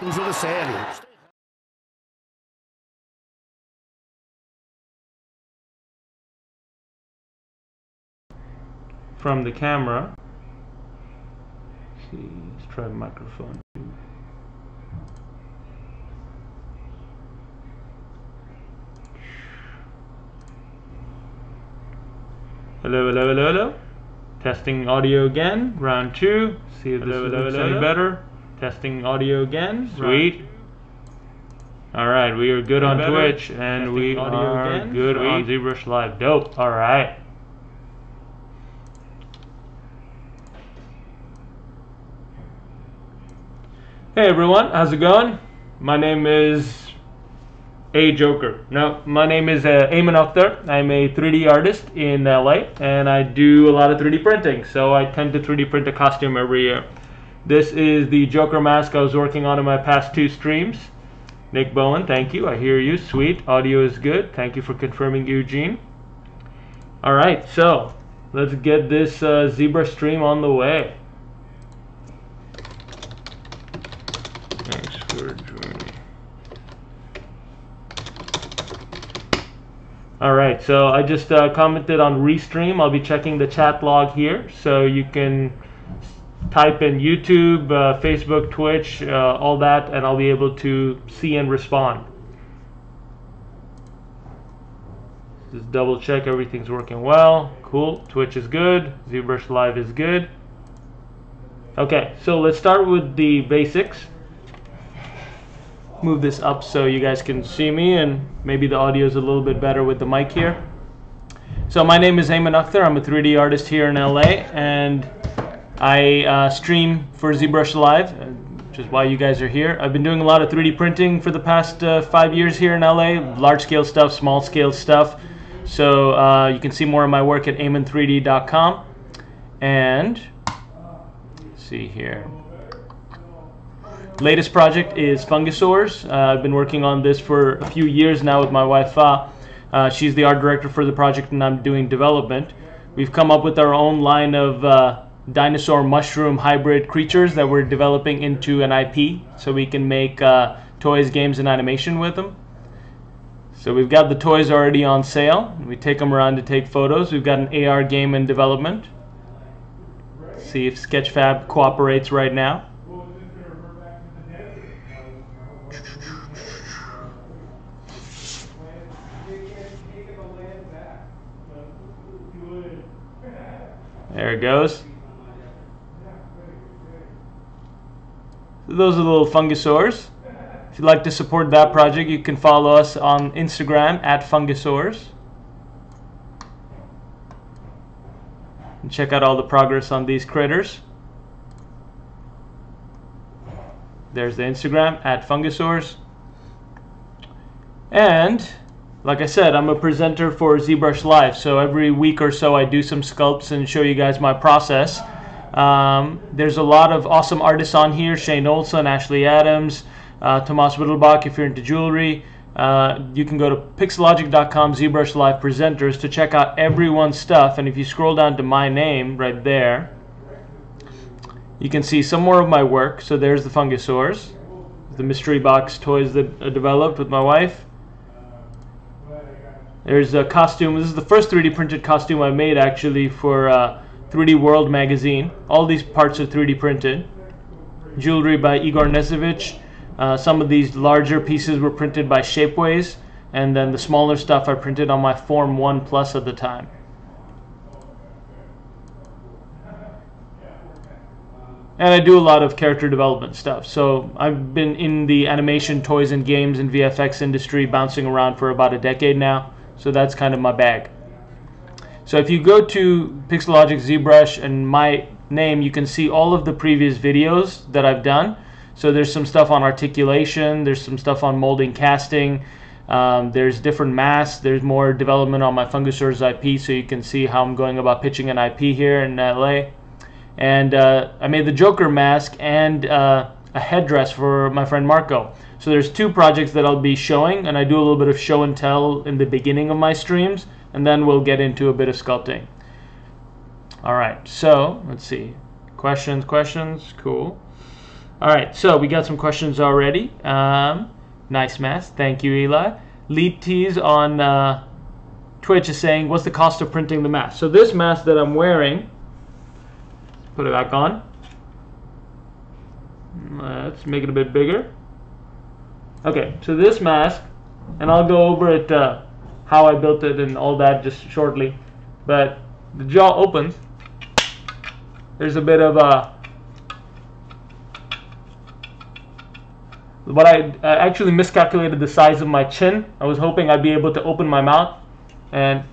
Jogo sério. From the camera. Let's see, let's try microphone. Hello, hello, hello, hello. Testing audio again. Round two. See if this Hello, is hello, looks hello, any hello. better. Testing audio again. Sweet. All right, we are good Any on better? Twitch, and Testing we audio are again. good on Sweet. ZBrush Live. Dope. All right. Hey everyone, how's it going? My name is A Joker. No, my name is uh, Aiman Akhtar. I'm a 3D artist in LA and I do a lot of 3D printing. So I tend to 3D print a costume every year. This is the Joker mask I was working on in my past two streams. Nick Bowen, thank you. I hear you. Sweet. Audio is good. Thank you for confirming, Eugene. All right, so let's get this uh, ZBrush stream on the way. Thanks for joining. All right, so I just uh, commented on Restream. I'll be checking the chat log here, so you can type in YouTube, uh, Facebook, Twitch, uh, all that, and I'll be able to see and respond. Just double check everything's working well. Cool. Twitch is good. ZBrush Live is good. Okay, so let's start with the basics. Move this up so you guys can see me and maybe the audio is a little bit better with the mic here. So my name is Aiman Akhtar. I'm a 3D artist here in LA and I uh, stream for ZBrush Live, uh, which is why you guys are here. I've been doing a lot of 3D printing for the past uh, five years here in LA, large scale stuff, small scale stuff. So uh, you can see more of my work at aiman3d.com. And see here. Latest project is Fungusaurs. Uh, I've been working on this for a few years now with my wife Fa. Uh, she's the art director for the project, and I'm doing development. We've come up with our own line of dinosaur mushroom hybrid creatures that we're developing into an IP, so we can make uh, toys, games, and animation with them. So we've got the toys already on sale. We take them around to take photos. We've got an AR game in development. See if Sketchfab cooperates right now. There it goes. Those are the little fungusaurs. If you'd like to support that project, you can follow us on Instagram at fungusaurs. And check out all the progress on these critters. There's the Instagram at fungusaurs. And like I said, I'm a presenter for ZBrush Live, so every week or so I do some sculpts and show you guys my process. Um, there's a lot of awesome artists on here: Shane Olson, Ashley Adams, uh, Tomas Whittlebach. If you're into jewelry, uh, you can go to pixologic.com ZBrush Live presenters to check out everyone's stuff. And if you scroll down to my name right there, you can see some more of my work. So there's the Fungusaurs, the mystery box toys that I developed with my wife. There's a costume. This is the first 3D printed costume I made actually for uh, 3D World magazine. All these parts are 3D printed. Jewelry by Igor Nesevich. Uh, some of these larger pieces were printed by Shapeways, and then the smaller stuff I printed on my Form 1 Plus at the time. and I do a lot of character development stuff. So I've been in the animation, toys, and games and VFX industry bouncing around for about a decade now. So that's kind of my bag. So if you go to Pixologic ZBrush and my name, you can see all of the previous videos that I've done. So there's some stuff on articulation, there's some stuff on molding casting, um, there's different masks, there's more development on my Fungusaur's IP, so you can see how I'm going about pitching an IP here in LA and uh, I made the Joker mask and uh, a headdress for my friend Marco. So there's two projects that I'll be showing, and I do a little bit of show and tell in the beginning of my streams, and then we'll get into a bit of sculpting. All right, so let's see. Questions, questions, cool. All right, so we got some questions already. Um, nice mask. Thank you, Eli. Lead Tees on uh, Twitch is saying, what's the cost of printing the mask? So this mask that I'm wearing, put it back on. Let's make it a bit bigger. Okay, so this mask, and I'll go over it, uh, how I built it and all that just shortly. But the jaw opens. There's a bit of a but I, I actually miscalculated the size of my chin. I was hoping I'd be able to open my mouth and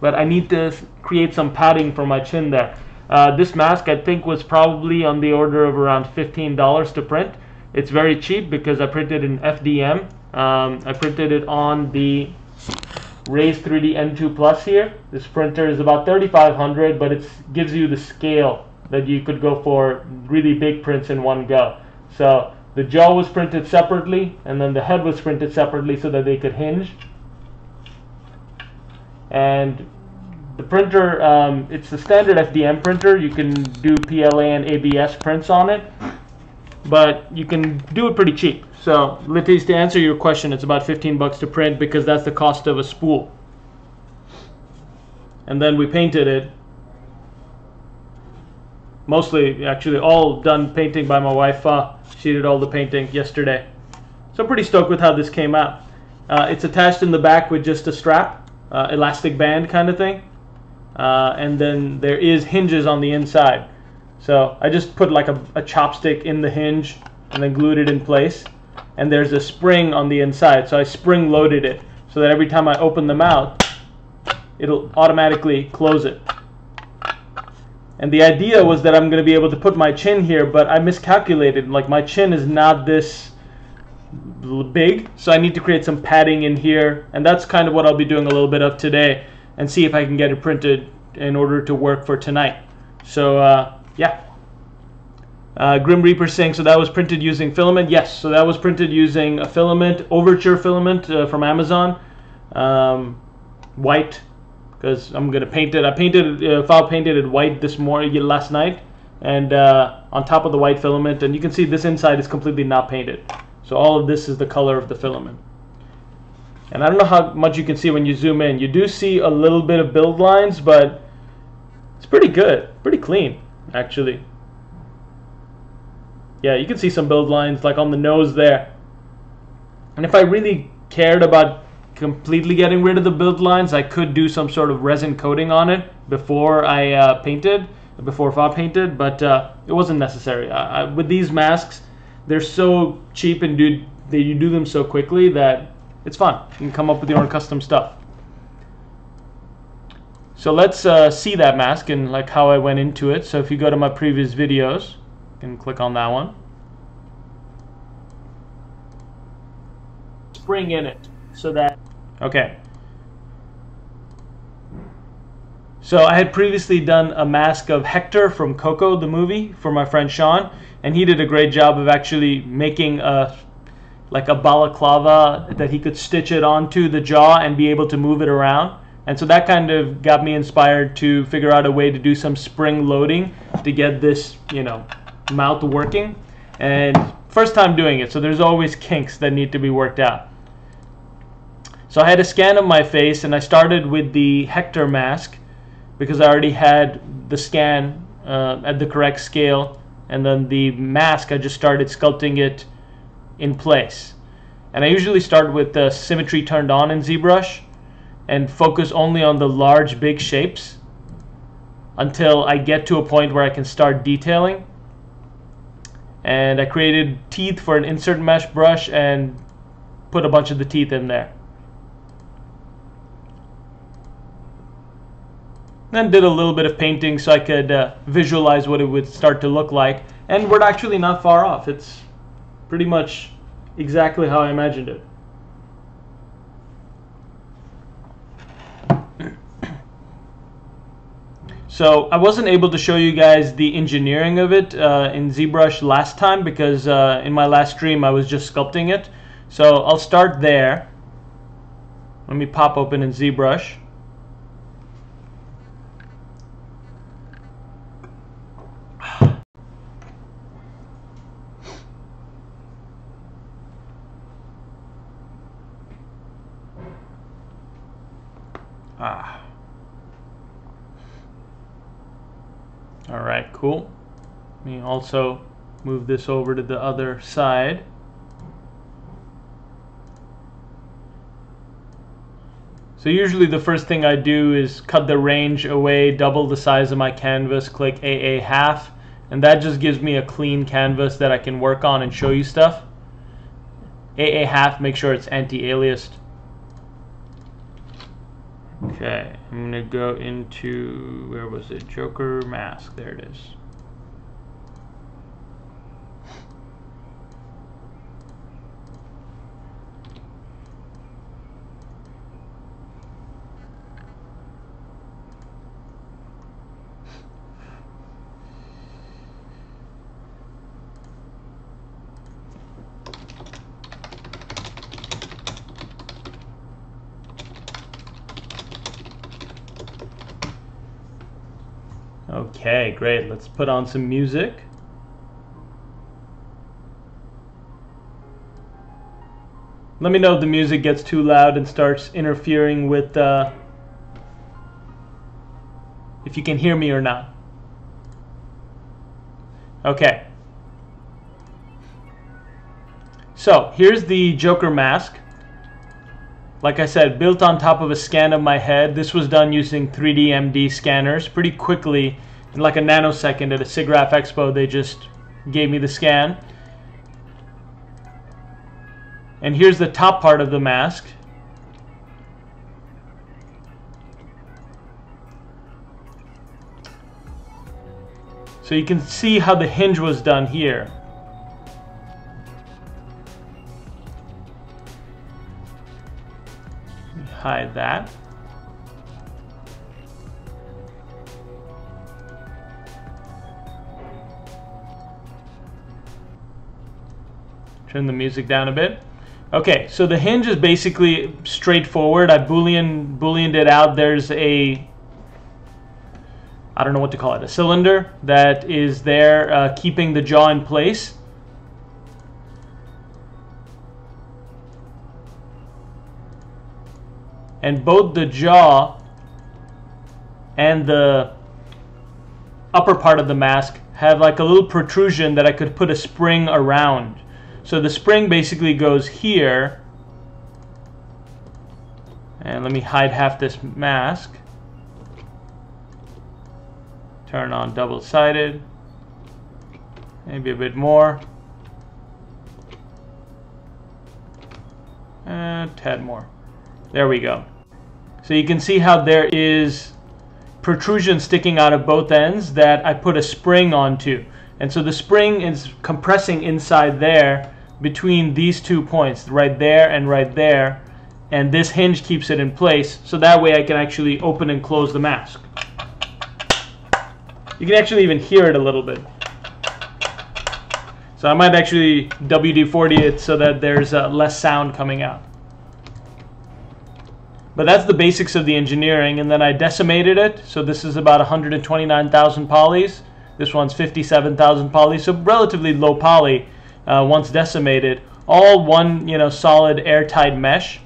but I need to create some padding for my chin there. Uh, this mask I think was probably on the order of around $15 to print. It's very cheap because I printed in FDM. Um, I printed it on the Raise 3D N2 Plus here. This printer is about 3500 but it gives you the scale that you could go for really big prints in one go. So the jaw was printed separately and then the head was printed separately so that they could hinge. And the printer, um, it's the standard FDM printer. You can do PLA and ABS prints on it, but you can do it pretty cheap. So, Litis, to answer your question, it's about 15 bucks to print because that's the cost of a spool. And then we painted it mostly actually all done painting by my wife. Uh, she did all the painting yesterday. So pretty stoked with how this came out. Uh, it's attached in the back with just a strap, uh, elastic band kind of thing. Uh, and then there is hinges on the inside. So I just put like a, a chopstick in the hinge and then glued it in place. And there's a spring on the inside. So I spring loaded it so that every time I open the mouth, it'll automatically close it. And the idea was that I'm going to be able to put my chin here, but I miscalculated. Like my chin is not this big, so I need to create some padding in here. And that's kind of what I'll be doing a little bit of today and see if I can get it printed in order to work for tonight. So uh, yeah. Uh, Grim Reaper saying, so that was printed using filament? Yes, so that was printed using a filament, Overture filament uh, from Amazon. Um, white because I'm gonna paint it. I painted uh, file painted it white this morning last night, and uh, on top of the white filament, and you can see this inside is completely not painted. So all of this is the color of the filament. And I don't know how much you can see when you zoom in. You do see a little bit of build lines, but it's pretty good, pretty clean actually. Yeah, you can see some build lines like on the nose there. And if I really cared about completely getting rid of the build lines, I could do some sort of resin coating on it before I uh, painted, before Fa painted, but uh, it wasn't necessary. I, I, with these masks, they're so cheap and do, they, you do them so quickly that it's fun. You can come up with your own custom stuff. So let's uh, see that mask and like how I went into it. So if you go to my previous videos, can click on that one. Spring in it so that Okay. So I had previously done a mask of Hector from Coco, the movie, for my friend Sean, and he did a great job of actually making a like a balaclava that he could stitch it onto the jaw and be able to move it around. And so that kind of got me inspired to figure out a way to do some spring loading to get this, you know, mouth working. And first time doing it, so there's always kinks that need to be worked out. So I had a scan of my face and I started with the Hector mask because I already had the scan uh, at the correct scale and then the mask I just started sculpting it in place. And I usually start with the symmetry turned on in ZBrush and focus only on the large big shapes until I get to a point where I can start detailing. And I created teeth for an insert mesh brush and put a bunch of the teeth in there. Then did a little bit of painting so I could uh, visualize what it would start to look like. And we're actually not far off. It's pretty much exactly how I imagined it. So I wasn't able to show you guys the engineering of it uh, in ZBrush last time because uh, in my last stream I was just sculpting it. So I'll start there. Let me pop open in ZBrush. All right, cool. Let me also move this over to the other side. So usually the first thing I do is cut the range away, double the size of my canvas, click AA half, and that just gives me a clean canvas that I can work on and show you stuff. AA half, make sure it's anti-aliased. Okay, I'm gonna go into, where was it, Joker mask, there it is. Okay, great. Let's put on some music. Let me know if the music gets too loud and starts interfering with uh, if you can hear me or not. Okay. So here's the Joker mask. Like I said, built on top of a scan of my head. This was done using 3DMD scanners pretty quickly. In like a nanosecond at a SIGGRAPH Expo, they just gave me the scan. And here's the top part of the mask. So you can see how the hinge was done here. hide that. Turn the music down a bit. Okay, so the hinge is basically straightforward. I boolean booleaned it out. There's a I don't know what to call it, a cylinder that is there uh, keeping the jaw in place. and both the jaw and the upper part of the mask have like a little protrusion that I could put a spring around. So the spring basically goes here. And let me hide half this mask. Turn on double-sided. Maybe a bit more. And a tad more. There we go. So you can see how there is protrusion sticking out of both ends that I put a spring onto. And so the spring is compressing inside there between these two points, right there and right there. And this hinge keeps it in place, so that way I can actually open and close the mask. You can actually even hear it a little bit. So I might actually WD-40 it so that there's uh, less sound coming out. But that's the basics of the engineering, and then I decimated it. So this is about 129,000 polys. This one's 57,000 polys, so relatively low poly uh, once decimated. All one, you know, solid airtight mesh.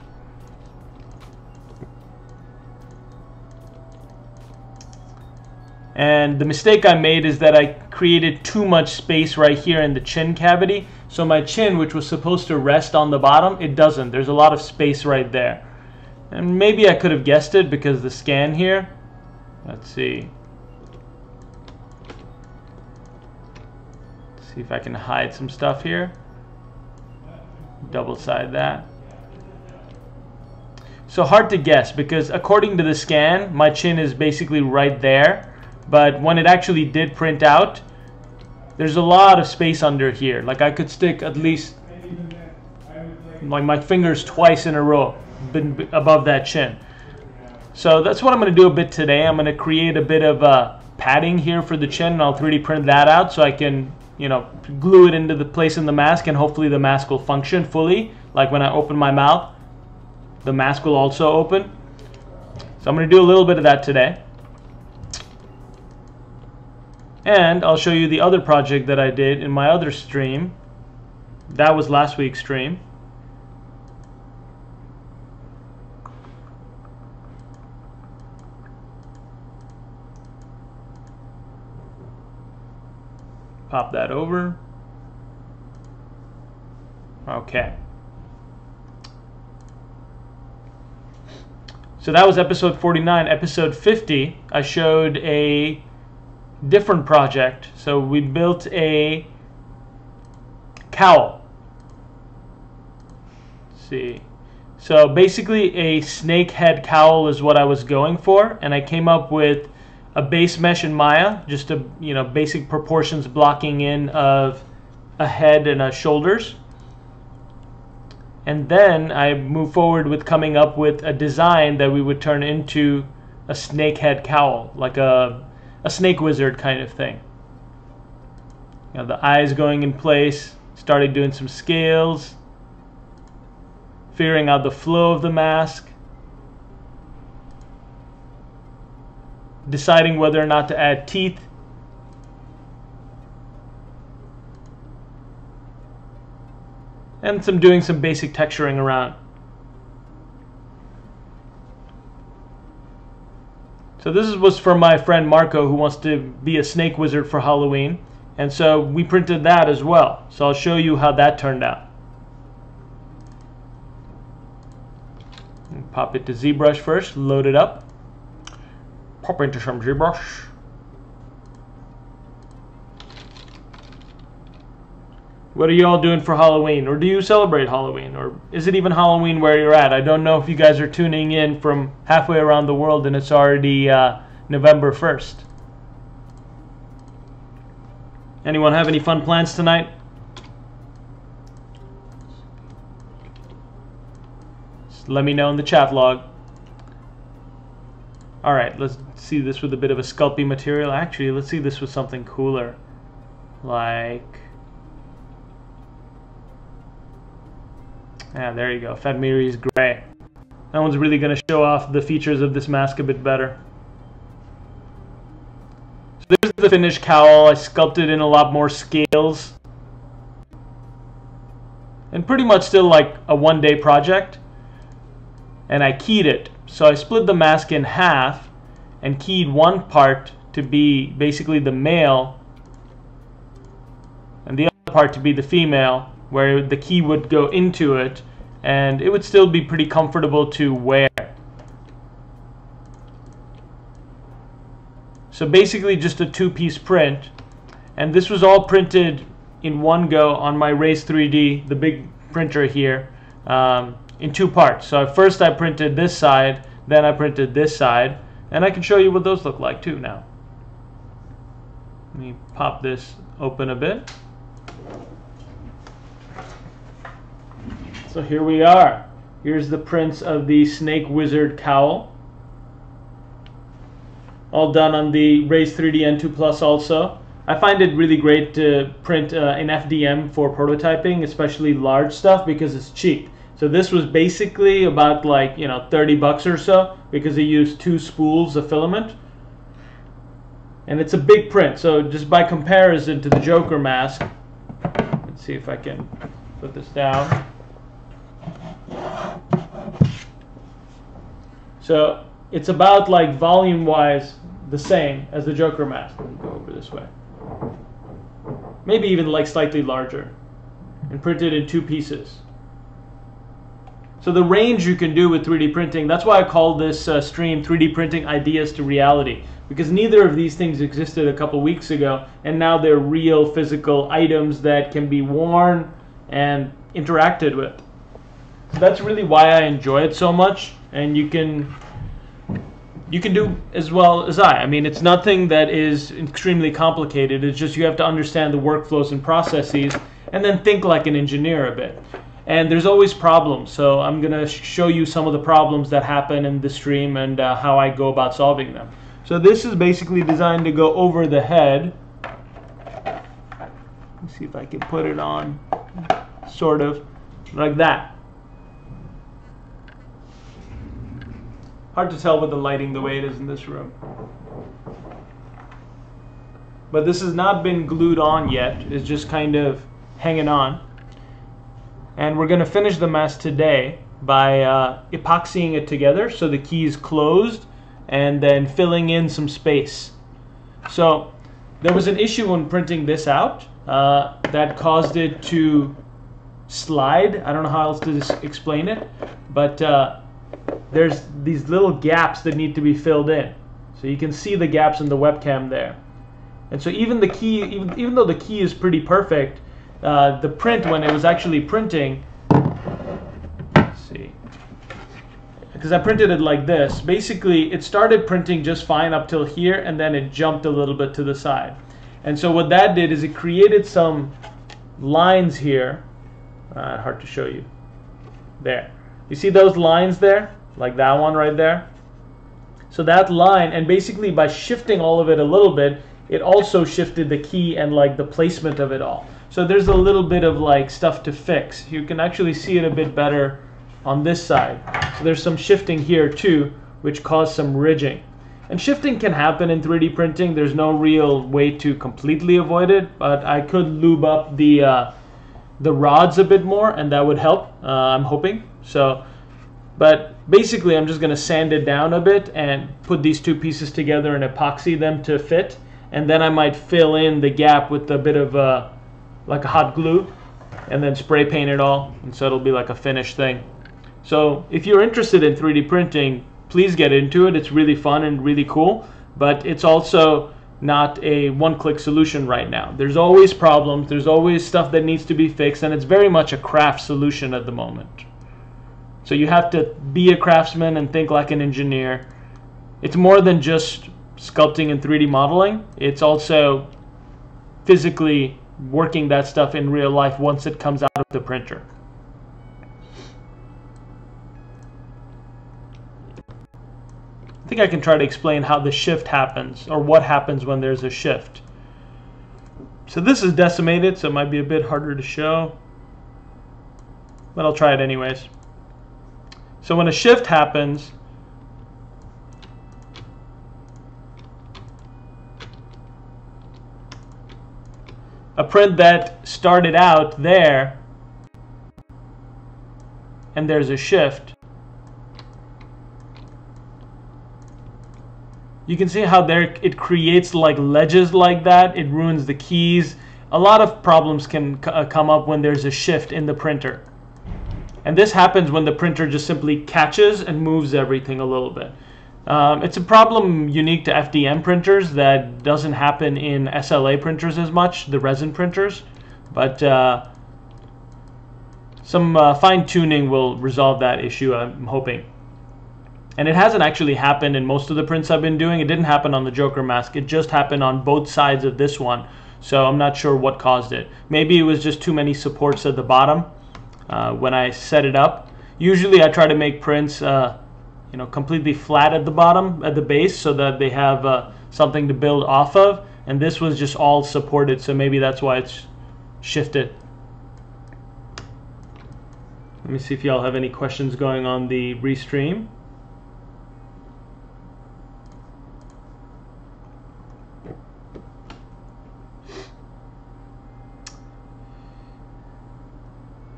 And the mistake I made is that I created too much space right here in the chin cavity. So my chin, which was supposed to rest on the bottom, it doesn't. There's a lot of space right there. And maybe I could have guessed it because the scan here. Let's see. See if I can hide some stuff here. Double side that. So hard to guess because according to the scan, my chin is basically right there. But when it actually did print out, there's a lot of space under here. Like I could stick at least like my fingers twice in a row above that chin. So that's what I'm going to do a bit today. I'm going to create a bit of uh, padding here for the chin and I'll 3D print that out so I can, you know, glue it into the place in the mask and hopefully the mask will function fully. Like when I open my mouth, the mask will also open. So I'm going to do a little bit of that today. And I'll show you the other project that I did in my other stream. That was last week's stream. Pop that over. Okay. So that was episode 49. Episode 50, I showed a different project. So we built a cowl. Let's see. So basically a snake head cowl is what I was going for and I came up with a base mesh in Maya, just a you know basic proportions blocking in of a head and a shoulders. And then I move forward with coming up with a design that we would turn into a snake head cowl, like a, a snake wizard kind of thing. You know, the eyes going in place, started doing some scales, figuring out the flow of the mask, deciding whether or not to add teeth. And some doing some basic texturing around. So this is was for my friend Marco who wants to be a snake wizard for Halloween. And so we printed that as well. So I'll show you how that turned out. Pop it to ZBrush first, load it up pop into some ZBrush. What are you all doing for Halloween? Or do you celebrate Halloween? Or is it even Halloween where you're at? I don't know if you guys are tuning in from halfway around the world and it's already uh, November 1st. Anyone have any fun plans tonight? Just let me know in the chat log. Alright, let's see this with a bit of a sculpey material. Actually, let's see this with something cooler. Like... Yeah, there you go. Fatmiri's gray. That one's really going to show off the features of this mask a bit better. So there's the finished cowl. I sculpted in a lot more scales. And pretty much still like a one-day project. And I keyed it so I split the mask in half and keyed one part to be basically the male and the other part to be the female where the key would go into it and it would still be pretty comfortable to wear. So basically just a two-piece print and this was all printed in one go on my Raise 3D, the big printer here. Um, in two parts. So first I printed this side, then I printed this side, and I can show you what those look like too now. Let me pop this open a bit. So here we are. Here's the prints of the Snake Wizard cowl. All done on the Raise 3D N2 Plus also. I find it really great to print uh, in FDM for prototyping, especially large stuff, because it's cheap. So this was basically about like, you know, 30 bucks or so because they used two spools of filament. And it's a big print. So just by comparison to the Joker mask, let's see if I can put this down. So it's about like volume wise the same as the Joker mask. Let me go over this way. Maybe even like slightly larger and printed in two pieces. So the range you can do with 3D printing, that's why I call this uh, stream 3D printing ideas to reality. Because neither of these things existed a couple weeks ago, and now they're real physical items that can be worn and interacted with. So that's really why I enjoy it so much, and you can you can do as well as I. I mean, it's nothing that is extremely complicated. It's just you have to understand the workflows and processes, and then think like an engineer a bit and there's always problems. So I'm going to show you some of the problems that happen in the stream and uh, how I go about solving them. So this is basically designed to go over the head. Let's see if I can put it on, sort of, like that. Hard to tell with the lighting the way it is in this room. But this has not been glued on yet. It's just kind of hanging on. And we're going to finish the mask today by uh, epoxying it together so the key is closed and then filling in some space. So there was an issue when printing this out uh, that caused it to slide. I don't know how else to explain it, but uh, there's these little gaps that need to be filled in. So you can see the gaps in the webcam there. And so even the key, even, even though the key is pretty perfect, uh, the print when it was actually printing, Let's see, because I printed it like this. Basically, it started printing just fine up till here, and then it jumped a little bit to the side. And so what that did is it created some lines here. Uh, hard to show you. There. You see those lines there? Like that one right there? So that line, and basically by shifting all of it a little bit, it also shifted the key and like the placement of it all. So there's a little bit of like stuff to fix. You can actually see it a bit better on this side. So there's some shifting here too, which caused some ridging. And shifting can happen in 3D printing. There's no real way to completely avoid it, but I could lube up the uh, the rods a bit more, and that would help. Uh, I'm hoping. So, but basically, I'm just going to sand it down a bit and put these two pieces together and epoxy them to fit, and then I might fill in the gap with a bit of uh, like a hot glue, and then spray paint it all, and so it'll be like a finished thing. So if you're interested in 3D printing, please get into it. It's really fun and really cool, but it's also not a one-click solution right now. There's always problems, there's always stuff that needs to be fixed, and it's very much a craft solution at the moment. So you have to be a craftsman and think like an engineer. It's more than just sculpting and 3D modeling. It's also physically working that stuff in real life once it comes out of the printer. I think I can try to explain how the shift happens or what happens when there's a shift. So this is decimated, so it might be a bit harder to show, but I'll try it anyways. So when a shift happens, a print that started out there and there's a shift You can see how there it creates like ledges like that. It ruins the keys. A lot of problems can uh, come up when there's a shift in the printer. And this happens when the printer just simply catches and moves everything a little bit. Um, it's a problem unique to FDM printers that doesn't happen in SLA printers as much, the resin printers. But uh, some uh, fine tuning will resolve that issue, I'm hoping. And it hasn't actually happened in most of the prints I've been doing. It didn't happen on the Joker mask. It just happened on both sides of this one. So I'm not sure what caused it. Maybe it was just too many supports at the bottom uh, when I set it up. Usually I try to make prints uh, you know, completely flat at the bottom, at the base, so that they have uh, something to build off of. And this was just all supported, so maybe that's why it's shifted. Let me see if y'all have any questions going on the restream.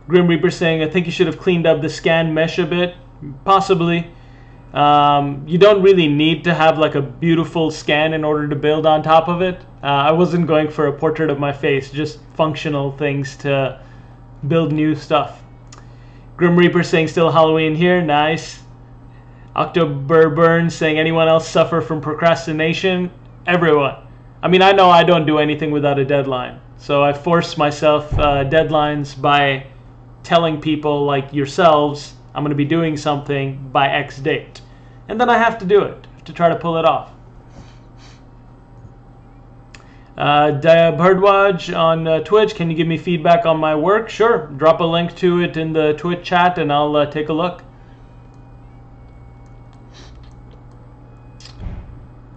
Grim Reaper saying, I think you should have cleaned up the scan mesh a bit. Possibly. Um, you don't really need to have like a beautiful scan in order to build on top of it. Uh, I wasn't going for a portrait of my face, just functional things to build new stuff. Grim Reaper saying still Halloween here, nice. October Burn saying anyone else suffer from procrastination? Everyone. I mean, I know I don't do anything without a deadline. So I force myself uh, deadlines by telling people like yourselves, I'm going to be doing something by X date. And then I have to do it to try to pull it off. Uh, Birdwatch on uh, Twitch, can you give me feedback on my work? Sure. Drop a link to it in the Twitch chat and I'll uh, take a look.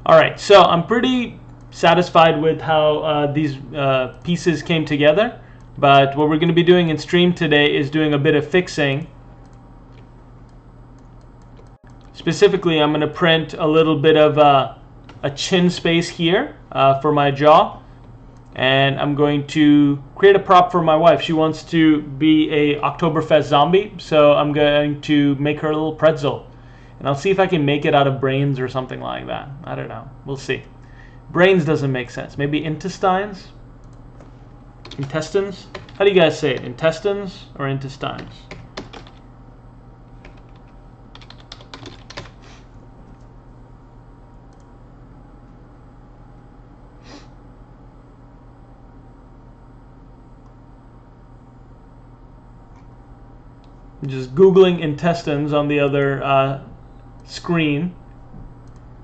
All right, so I'm pretty satisfied with how uh, these uh, pieces came together. But what we're going to be doing in stream today is doing a bit of fixing. Specifically, I'm going to print a little bit of a, a chin space here uh, for my jaw. And I'm going to create a prop for my wife. She wants to be a Oktoberfest zombie, so I'm going to make her a little pretzel. And I'll see if I can make it out of brains or something like that. I don't know. We'll see. Brains doesn't make sense. Maybe intestines? Intestines? How do you guys say it? Intestines or intestines? Just googling intestines on the other uh, screen.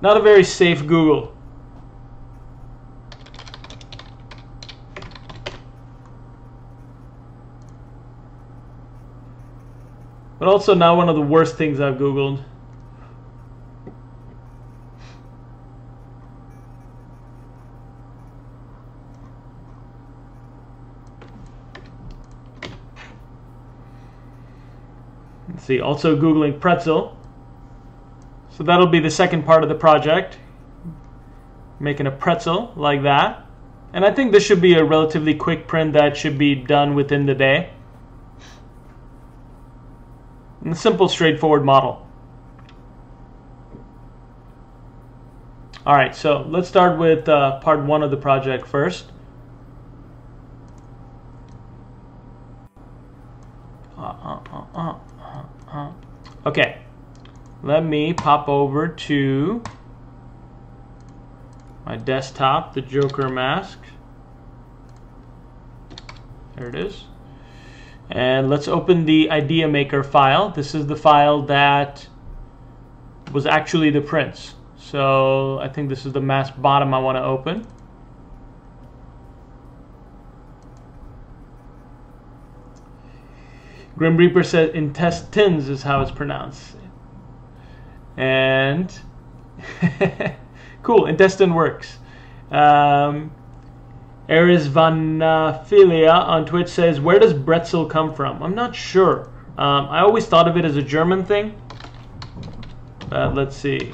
Not a very safe Google. But also not one of the worst things I've Googled. Let's see, also Googling pretzel. So that'll be the second part of the project. Making a pretzel like that. And I think this should be a relatively quick print that should be done within the day. And a simple, straightforward model. Alright, so let's start with uh, part one of the project first. Uh, uh, uh, okay, let me pop over to my desktop, the Joker mask. There it is. And let's open the Idea Maker file. This is the file that was actually the prints. So I think this is the mask bottom I want to open. Grim Reaper said intestines is how it's pronounced. And cool, intestine works. Um, Erisvanophilia on Twitch says, Where does Bretzel come from? I'm not sure. Um, I always thought of it as a German thing. Let's see.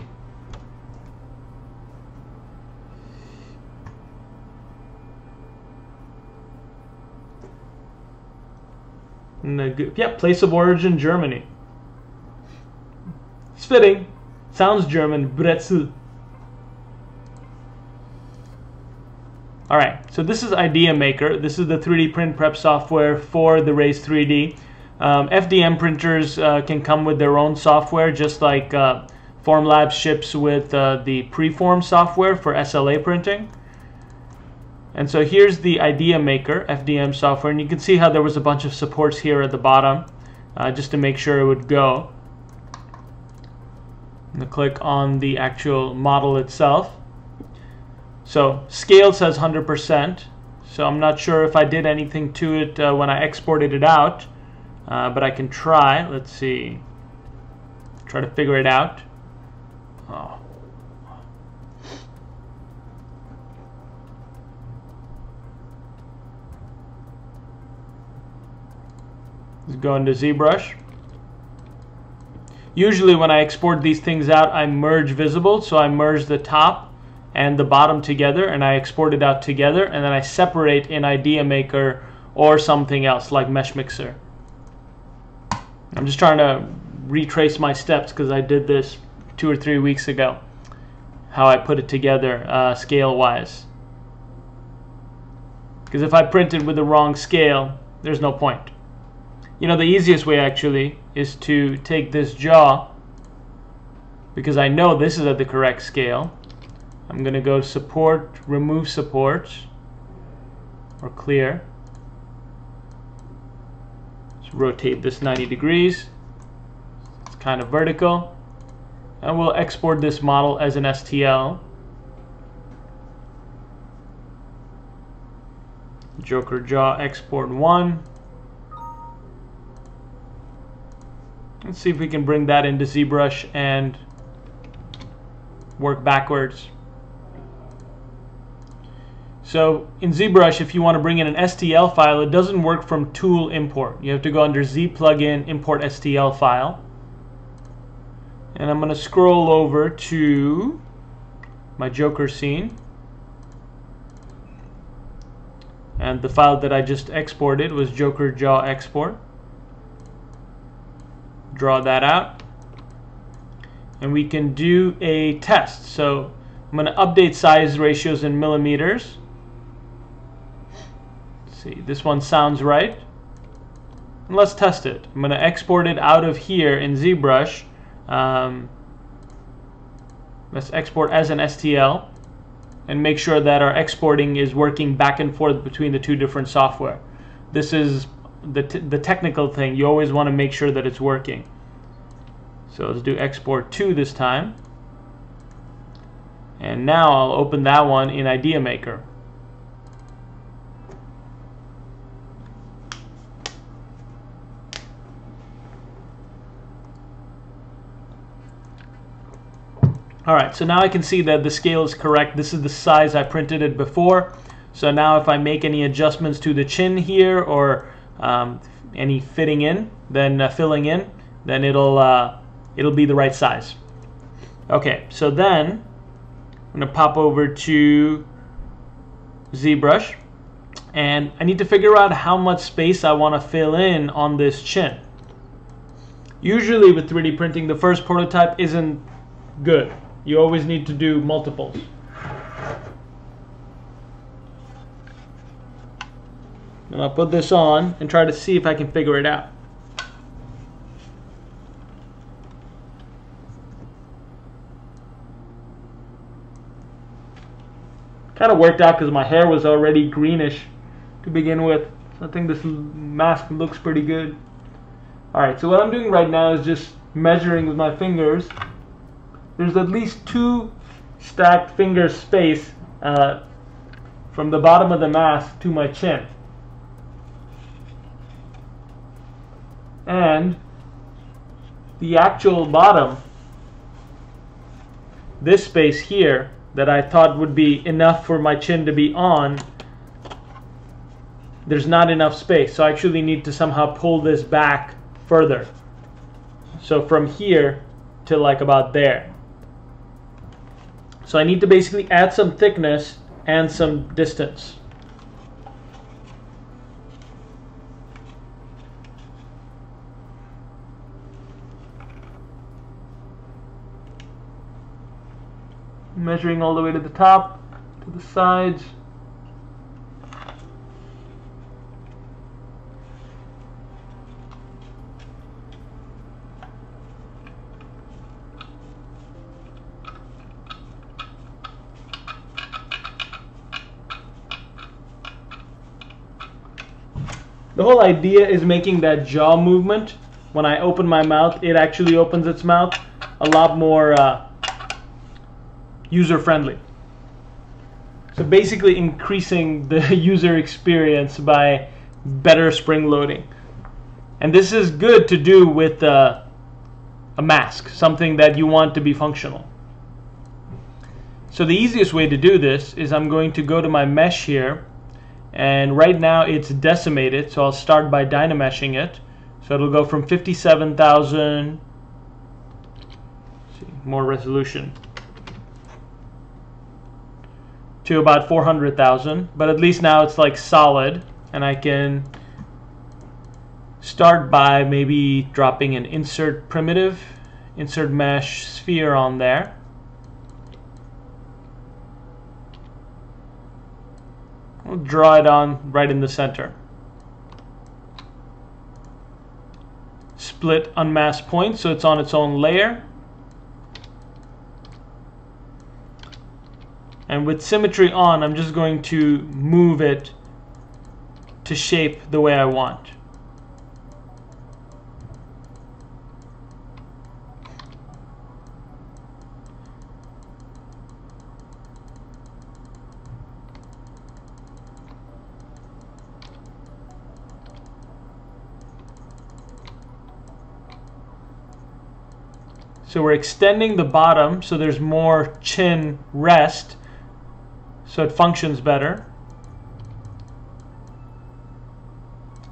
Yeah, place of origin Germany. It's fitting. Sounds German. Bretzel. Alright, so this is Idea Maker. This is the 3D print prep software for the Raise 3D. Um, FDM printers uh, can come with their own software, just like uh, Formlabs ships with uh, the Preform software for SLA printing. And so here's the Idea Maker FDM software, and you can see how there was a bunch of supports here at the bottom, uh, just to make sure it would go. And click on the actual model itself. So scale says 100%, so I'm not sure if I did anything to it uh, when I exported it out, uh, but I can try. Let's see. Try to figure it out. Oh. Let's go into ZBrush. Usually when I export these things out, I merge visible. So I merge the top and the bottom together and I export it out together and then I separate in Idea Maker or something else like Mesh Mixer. I'm just trying to retrace my steps because I did this two or three weeks ago. How I put it together uh, scale wise. Because if I printed with the wrong scale, there's no point. You know, the easiest way actually is to take this jaw, because I know this is at the correct scale. I'm going to go support, remove support, or clear. Let's rotate this 90 degrees. It's kind of vertical. And we'll export this model as an STL. Joker jaw export 1. Let's see if we can bring that into ZBrush and work backwards. So in ZBrush, if you want to bring in an STL file, it doesn't work from tool import. You have to go under Z plugin import STL file. And I'm going to scroll over to my Joker scene. And the file that I just exported was Joker Jaw export draw that out and we can do a test so I'm going to update size ratios in millimeters. Let's see, this one sounds right. And let's test it. I'm going to export it out of here in ZBrush. Um, let's export as an STL and make sure that our exporting is working back and forth between the two different software. This is the, the technical thing. You always want to make sure that it's working. So let's do export to this time. And now I'll open that one in Idea Maker. Alright, so now I can see that the scale is correct. This is the size I printed it before. So now if I make any adjustments to the chin here or um, any fitting in, then uh, filling in, then it'll, uh, it'll be the right size. Okay, so then I'm to pop over to ZBrush and I need to figure out how much space I want to fill in on this chin. Usually with 3D printing, the first prototype isn't good. You always need to do multiples. And I'll put this on and try to see if I can figure it out. Kind of worked out because my hair was already greenish to begin with. So I think this mask looks pretty good. Alright, so what I'm doing right now is just measuring with my fingers there's at least two stacked finger space uh, from the bottom of the mask to my chin. And the actual bottom, this space here that I thought would be enough for my chin to be on, there's not enough space. So I actually need to somehow pull this back further. So from here to like about there. So I need to basically add some thickness and some distance. Measuring all the way to the top, to the sides. The whole idea is making that jaw movement. When I open my mouth, it actually opens its mouth a lot more uh, user-friendly. So basically increasing the user experience by better spring loading. And this is good to do with uh, a mask, something that you want to be functional. So the easiest way to do this is I'm going to go to my mesh here and right now it's decimated so I'll start by dynameshing it so it'll go from 57,000 more resolution to about 400,000 but at least now it's like solid and I can start by maybe dropping an insert primitive insert mesh sphere on there We'll draw it on right in the center. Split unmasked point so it's on its own layer. And with symmetry on, I'm just going to move it to shape the way I want. So we're extending the bottom so there's more chin rest so it functions better.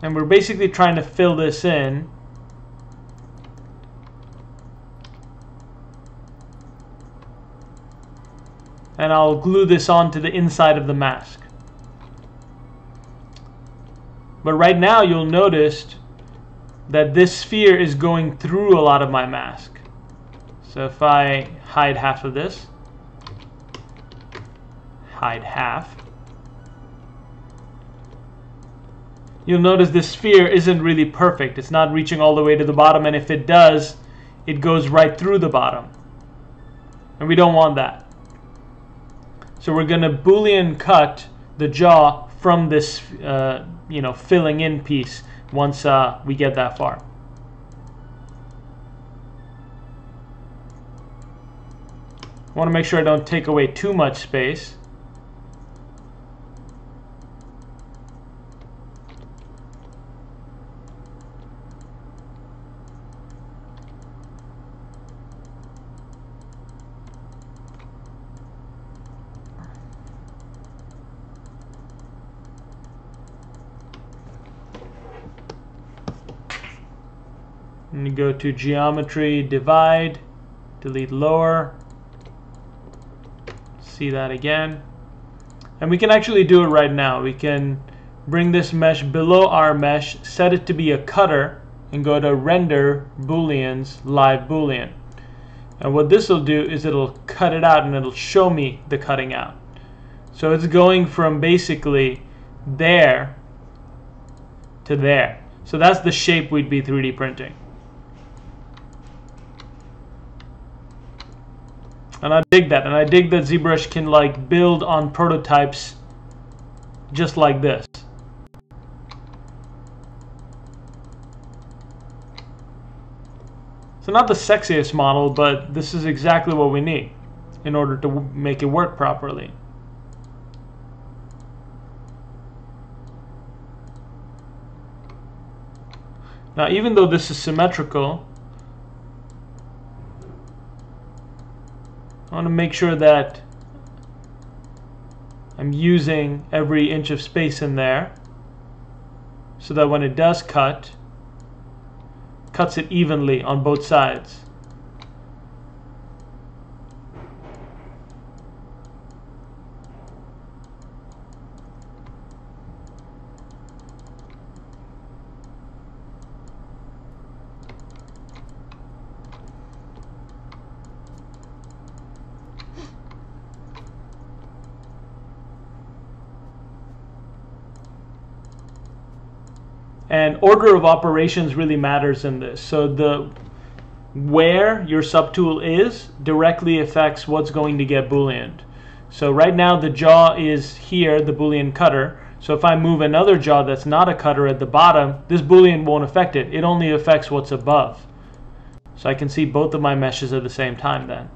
And we're basically trying to fill this in. And I'll glue this onto the inside of the mask. But right now you'll notice that this sphere is going through a lot of my mask. So if I hide half of this, hide half. You'll notice this sphere isn't really perfect. It's not reaching all the way to the bottom, and if it does, it goes right through the bottom. And we don't want that. So we're going to boolean cut the jaw from this, uh, you know, filling in piece once uh, we get that far. I want to make sure I don't take away too much space. Go to geometry, divide, delete lower, see that again. And we can actually do it right now. We can bring this mesh below our mesh, set it to be a cutter, and go to render booleans live boolean. And what this will do is it'll cut it out and it'll show me the cutting out. So it's going from basically there to there. So that's the shape we'd be 3D printing. And I dig that. And I dig that ZBrush can like build on prototypes just like this. So not the sexiest model, but this is exactly what we need in order to make it work properly. Now even though this is symmetrical, I want to make sure that I'm using every inch of space in there so that when it does cut, cuts it evenly on both sides. And order of operations really matters in this. So the where your subtool is directly affects what's going to get booleaned. So right now the jaw is here, the boolean cutter. So if I move another jaw that's not a cutter at the bottom, this boolean won't affect it. It only affects what's above. So I can see both of my meshes at the same time then.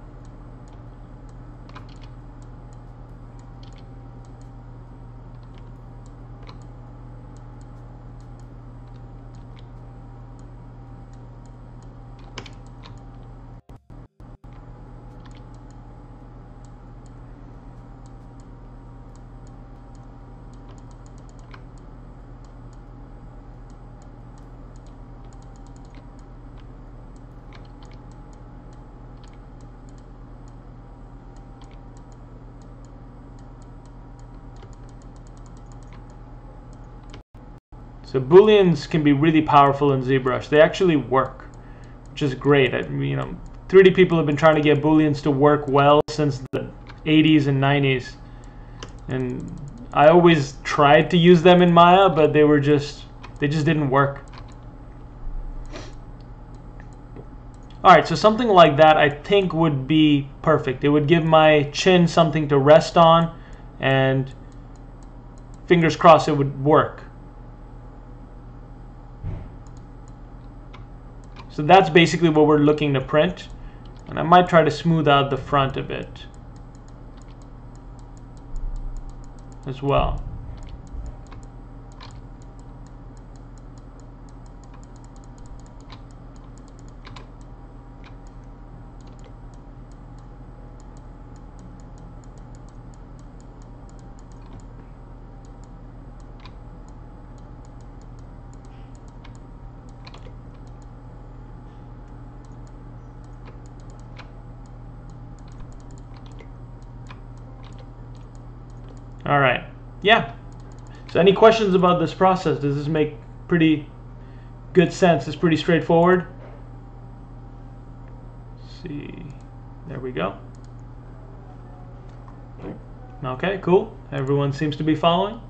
So booleans can be really powerful in ZBrush. They actually work, which is great. I, you know, 3D people have been trying to get booleans to work well since the 80s and 90s, and I always tried to use them in Maya, but they were just they just didn't work. Alright, so something like that I think would be perfect. It would give my chin something to rest on and fingers crossed it would work. So that's basically what we're looking to print. And I might try to smooth out the front a bit as well. All right. Yeah. So any questions about this process? Does this make pretty good sense? It's pretty straightforward. Let's see. There we go. Okay, cool. Everyone seems to be following.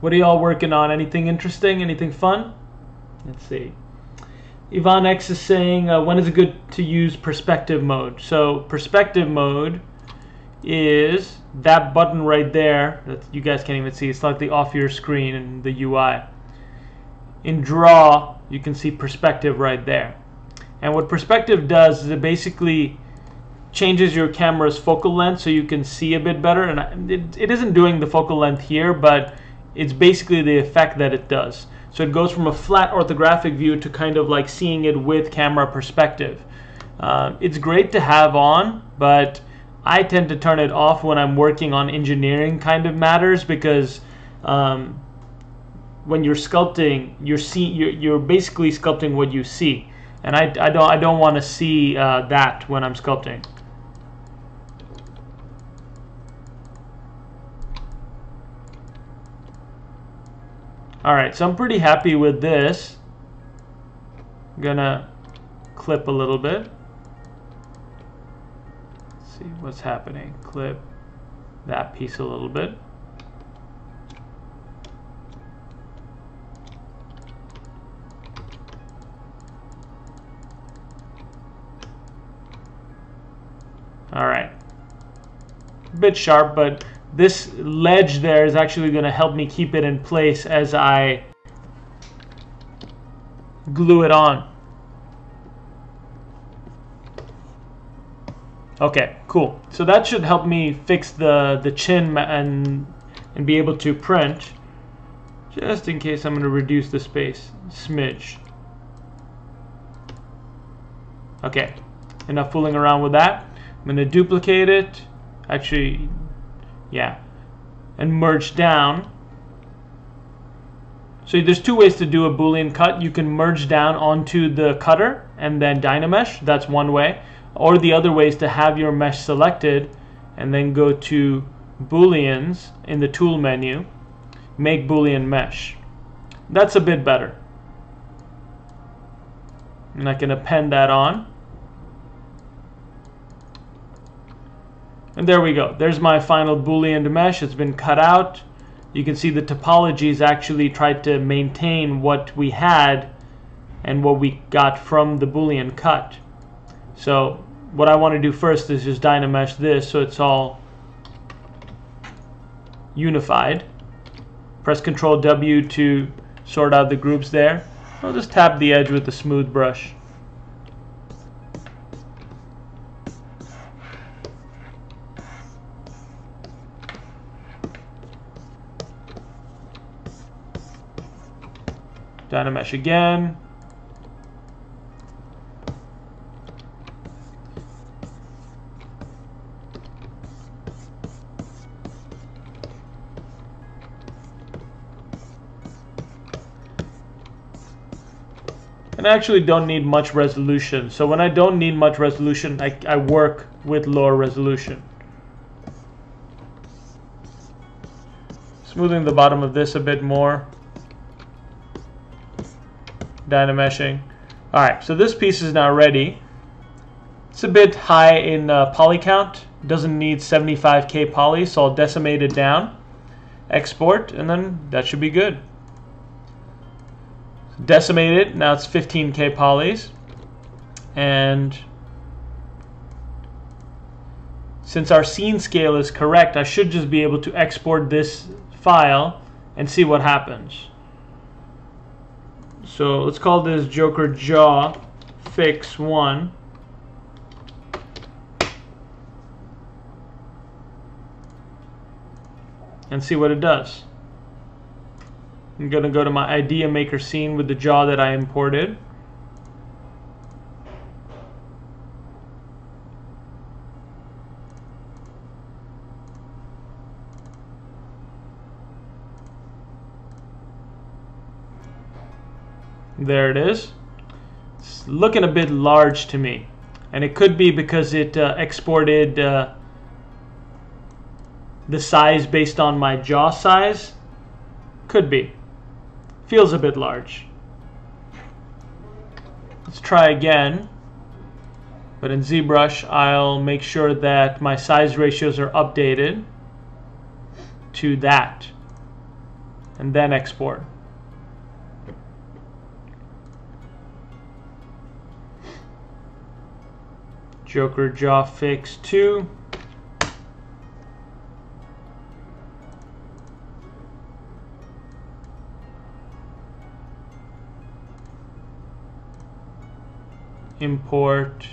What are y'all working on? Anything interesting? Anything fun? Let's see. Yvonne X is saying, uh, when is it good to use perspective mode? So perspective mode is that button right there that you guys can't even see. It's slightly off your screen in the UI. In draw, you can see perspective right there. And what perspective does is it basically changes your camera's focal length so you can see a bit better. And it, it isn't doing the focal length here, but it's basically the effect that it does. So it goes from a flat orthographic view to kind of like seeing it with camera perspective. Uh, it's great to have on, but I tend to turn it off when I'm working on engineering kind of matters because um, when you're sculpting, you're see you're, you're basically sculpting what you see, and I, I don't I don't want to see uh, that when I'm sculpting. Alright, so I'm pretty happy with this. I'm gonna clip a little bit. See what's happening. Clip that piece a little bit. All right. A bit sharp, but this ledge there is actually going to help me keep it in place as I glue it on. Okay, cool. So that should help me fix the, the chin and, and be able to print. Just in case I'm going to reduce the space. Smidge. Okay, enough fooling around with that. I'm going to duplicate it. Actually, yeah. And merge down. So there's two ways to do a boolean cut. You can merge down onto the cutter and then Dynamesh. That's one way. Or the other way is to have your mesh selected and then go to booleans in the tool menu. Make boolean mesh. That's a bit better. And I can append that on. And there we go. There's my final boolean mesh. It's been cut out. You can see the topologies actually tried to maintain what we had and what we got from the boolean cut. So what I want to do first is just Dynamesh this so it's all unified. Press Control W to sort out the groups there. I'll just tap the edge with the smooth brush. Dynamesh again. I actually don't need much resolution. So when I don't need much resolution, I, I work with lower resolution. Smoothing the bottom of this a bit more. Dynameshing. Alright, so this piece is now ready. It's a bit high in uh, poly count. Doesn't need 75k poly, so I'll decimate it down. Export, and then that should be good. Decimate it, now it's 15k polys. And since our scene scale is correct, I should just be able to export this file and see what happens. So let's call this Joker jaw fix one. And see what it does. I'm going to go to my idea maker scene with the jaw that I imported. There it is. It's looking a bit large to me. And it could be because it uh, exported uh, the size based on my jaw size. Could be. Feels a bit large. Let's try again. But in ZBrush, I'll make sure that my size ratios are updated to that and then export. Joker Jaw Fix 2. Import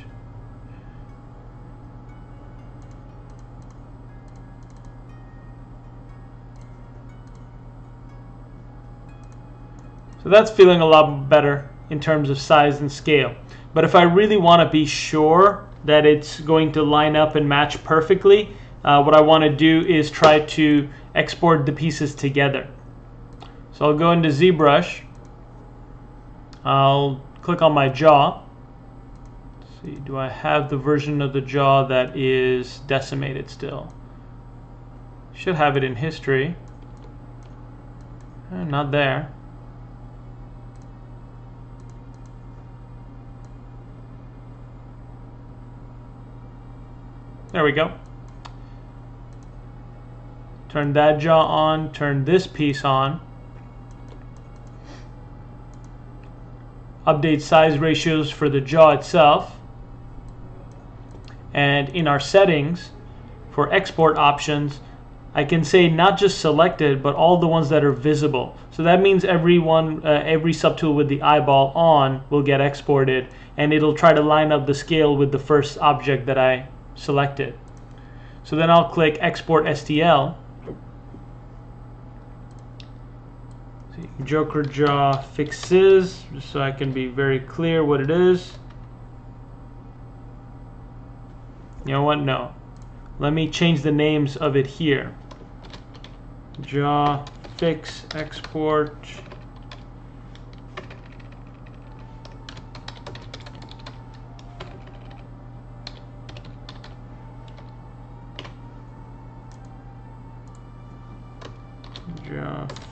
So that's feeling a lot better in terms of size and scale. But if I really want to be sure that it's going to line up and match perfectly, uh, what I want to do is try to export the pieces together. So I'll go into ZBrush. I'll click on my jaw. See, do I have the version of the jaw that is decimated still? Should have it in history. Eh, not there. There we go. Turn that jaw on, turn this piece on. Update size ratios for the jaw itself. And in our settings, for export options, I can say not just selected, but all the ones that are visible. So that means every one, uh, every subtool with the eyeball on will get exported, and it'll try to line up the scale with the first object that I selected. So then I'll click Export STL. Joker Jaw fixes, so I can be very clear what it is. You know what? No. Let me change the names of it here. Jaw fix export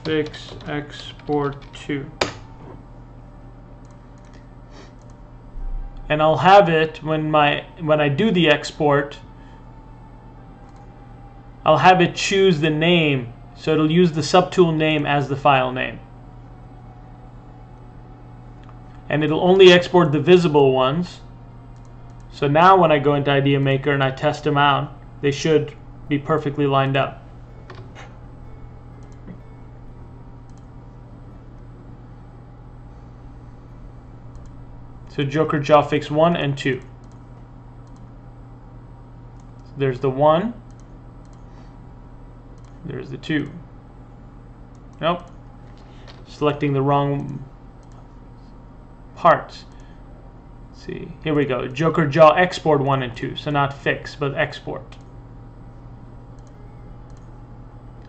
fix export to. And I'll have it when my when I do the export, I'll have it choose the name. So it'll use the subtool name as the file name. And it'll only export the visible ones. So now when I go into Idea Maker and I test them out, they should be perfectly lined up. So Joker Jaw Fix 1 and 2. So there's the 1. There's the 2. Nope. Selecting the wrong parts. Let's see. Here we go. Joker Jaw Export 1 and 2. So not Fix, but Export.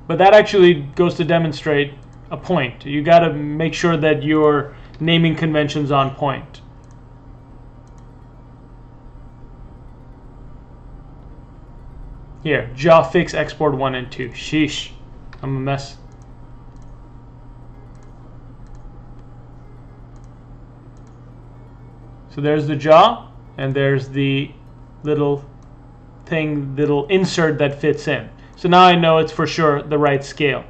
But that actually goes to demonstrate a point. You got to make sure that your naming convention's on point. Here, jaw fix export 1 and 2. Sheesh. I'm a mess. So there's the jaw, and there's the little thing, little insert that fits in. So now I know it's for sure the right scale.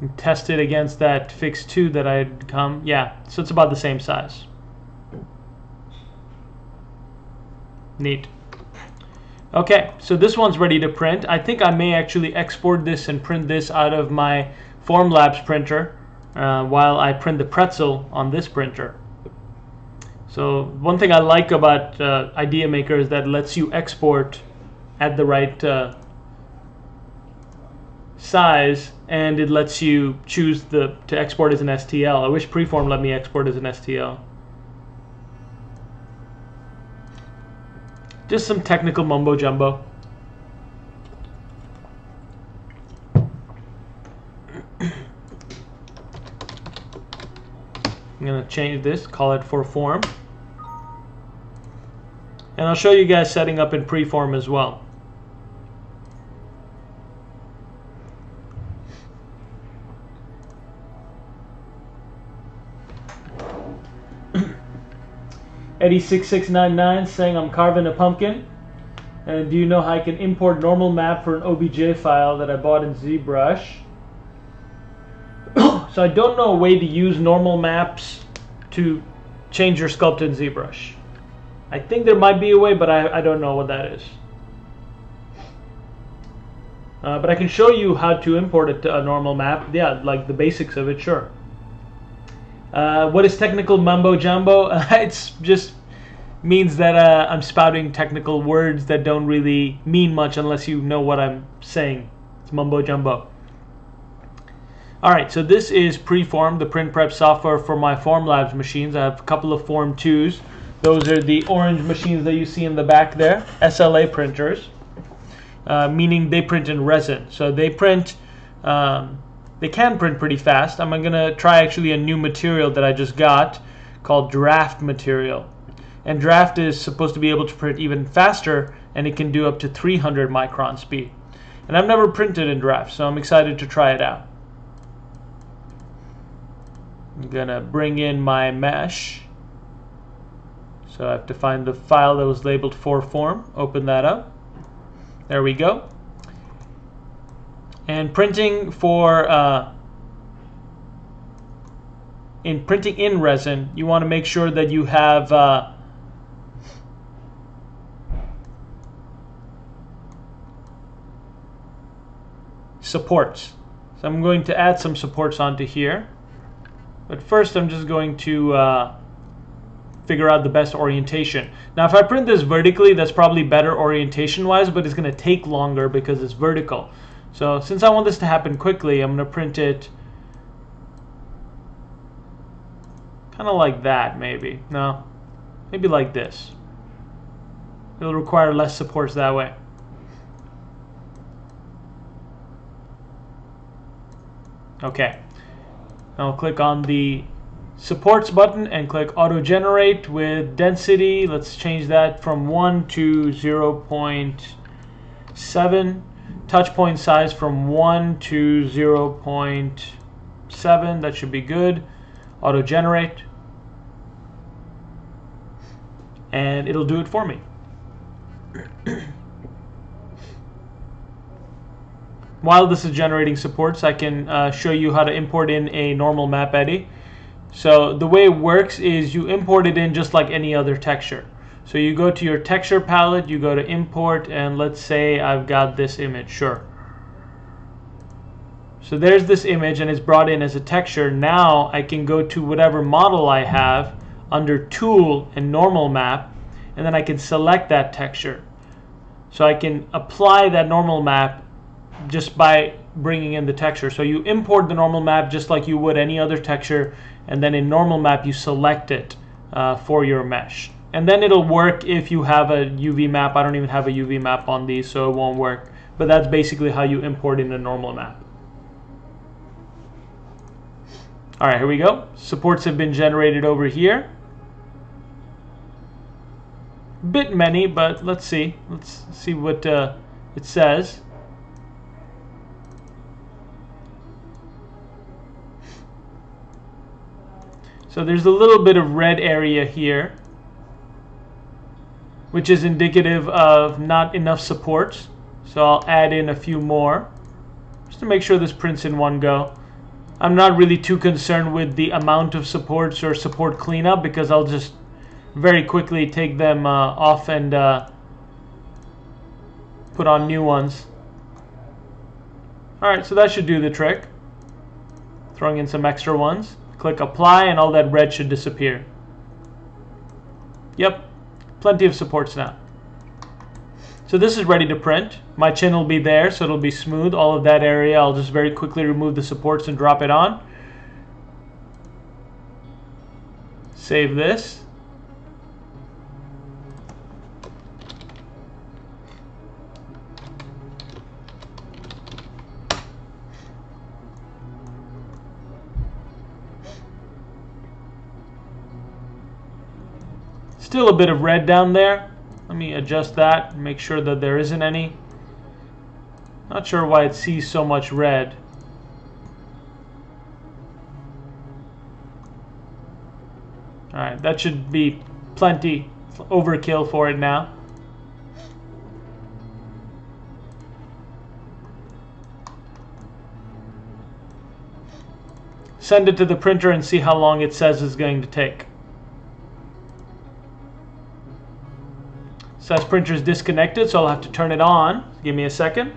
And test it against that fix 2 that I had come. Yeah, so it's about the same size. Neat. Okay, so this one's ready to print. I think I may actually export this and print this out of my Formlabs printer uh, while I print the pretzel on this printer. So one thing I like about uh, Idea Maker is that lets you export at the right uh, size and it lets you choose the to export as an STL. I wish Preform let me export as an STL. Just some technical mumbo jumbo. I'm going to change this, call it for form. And I'll show you guys setting up in preform as well. Eddie6699 saying I'm carving a pumpkin. And do you know how I can import normal map for an OBJ file that I bought in ZBrush? so I don't know a way to use normal maps to change your sculpt in ZBrush. I think there might be a way, but I, I don't know what that is. Uh, but I can show you how to import it to a normal map. Yeah, like the basics of it, sure. Uh, what is technical mumbo jumbo? it's just means that uh, I'm spouting technical words that don't really mean much unless you know what I'm saying. It's mumbo jumbo. Alright, so this is Preform, the print prep software for my Formlabs machines. I have a couple of Form 2s. Those are the orange machines that you see in the back there, SLA printers, uh, meaning they print in resin. So they print, um, they can print pretty fast. I'm going to try actually a new material that I just got called draft material. And draft is supposed to be able to print even faster and it can do up to 300 micron speed. And I've never printed in draft so I'm excited to try it out. I'm gonna bring in my mesh. So I have to find the file that was labeled for form. Open that up. There we go and printing for uh, in printing in resin you want to make sure that you have uh, supports. So I'm going to add some supports onto here. But first I'm just going to uh, figure out the best orientation. Now if I print this vertically, that's probably better orientation wise, but it's going to take longer because it's vertical. So since I want this to happen quickly, I'm going to print it kind of like that maybe. No, maybe like this. It'll require less supports that way. Okay. I'll click on the supports button and click auto generate with density. Let's change that from 1 to 0 0.7. Touch point size from 1 to 0 0.7. That should be good. Auto generate. And it'll do it for me. while this is generating supports, I can uh, show you how to import in a normal map eddy. So the way it works is you import it in just like any other texture. So you go to your texture palette, you go to import, and let's say I've got this image, sure. So there's this image and it's brought in as a texture. Now I can go to whatever model I have under tool and normal map and then I can select that texture. So I can apply that normal map just by bringing in the texture. So you import the normal map just like you would any other texture, and then in normal map you select it uh, for your mesh. And then it'll work if you have a UV map. I don't even have a UV map on these, so it won't work. But that's basically how you import in a normal map. All right, here we go. Supports have been generated over here. Bit many, but let's see. Let's see what uh, it says. So there's a little bit of red area here, which is indicative of not enough supports. So I'll add in a few more, just to make sure this prints in one go. I'm not really too concerned with the amount of supports or support cleanup because I'll just very quickly take them uh, off and uh, put on new ones. Alright, so that should do the trick. Throwing in some extra ones. Click apply and all that red should disappear. Yep, plenty of supports now. So this is ready to print. My chin will be there, so it'll be smooth. All of that area, I'll just very quickly remove the supports and drop it on. Save this. Still a bit of red down there. Let me adjust that, make sure that there isn't any. Not sure why it sees so much red. Alright, that should be plenty overkill for it now. Send it to the printer and see how long it says it's going to take. Says printer is disconnected, so I'll have to turn it on. Give me a second.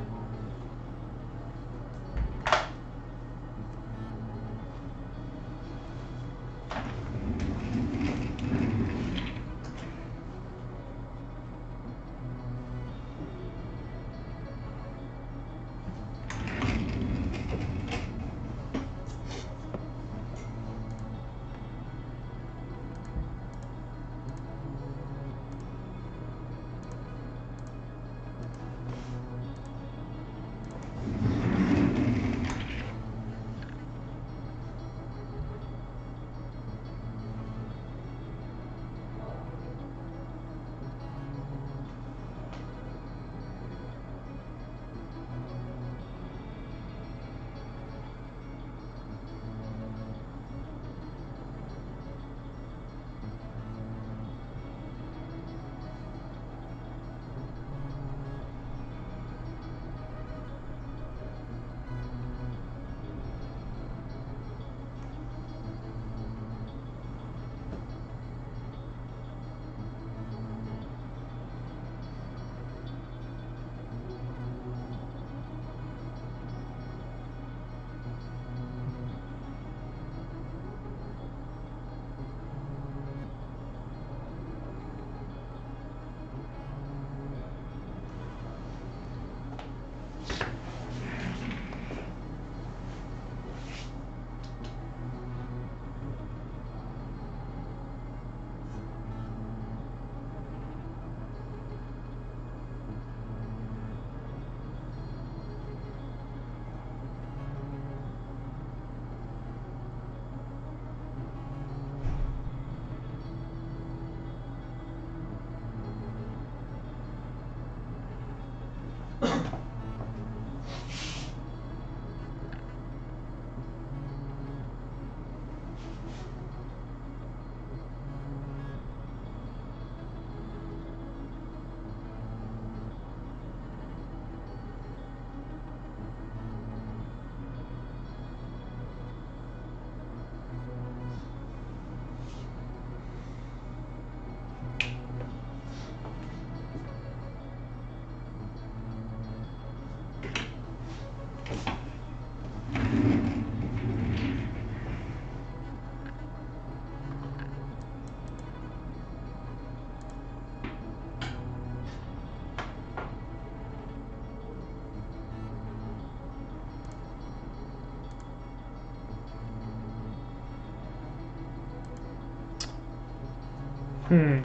Hmm.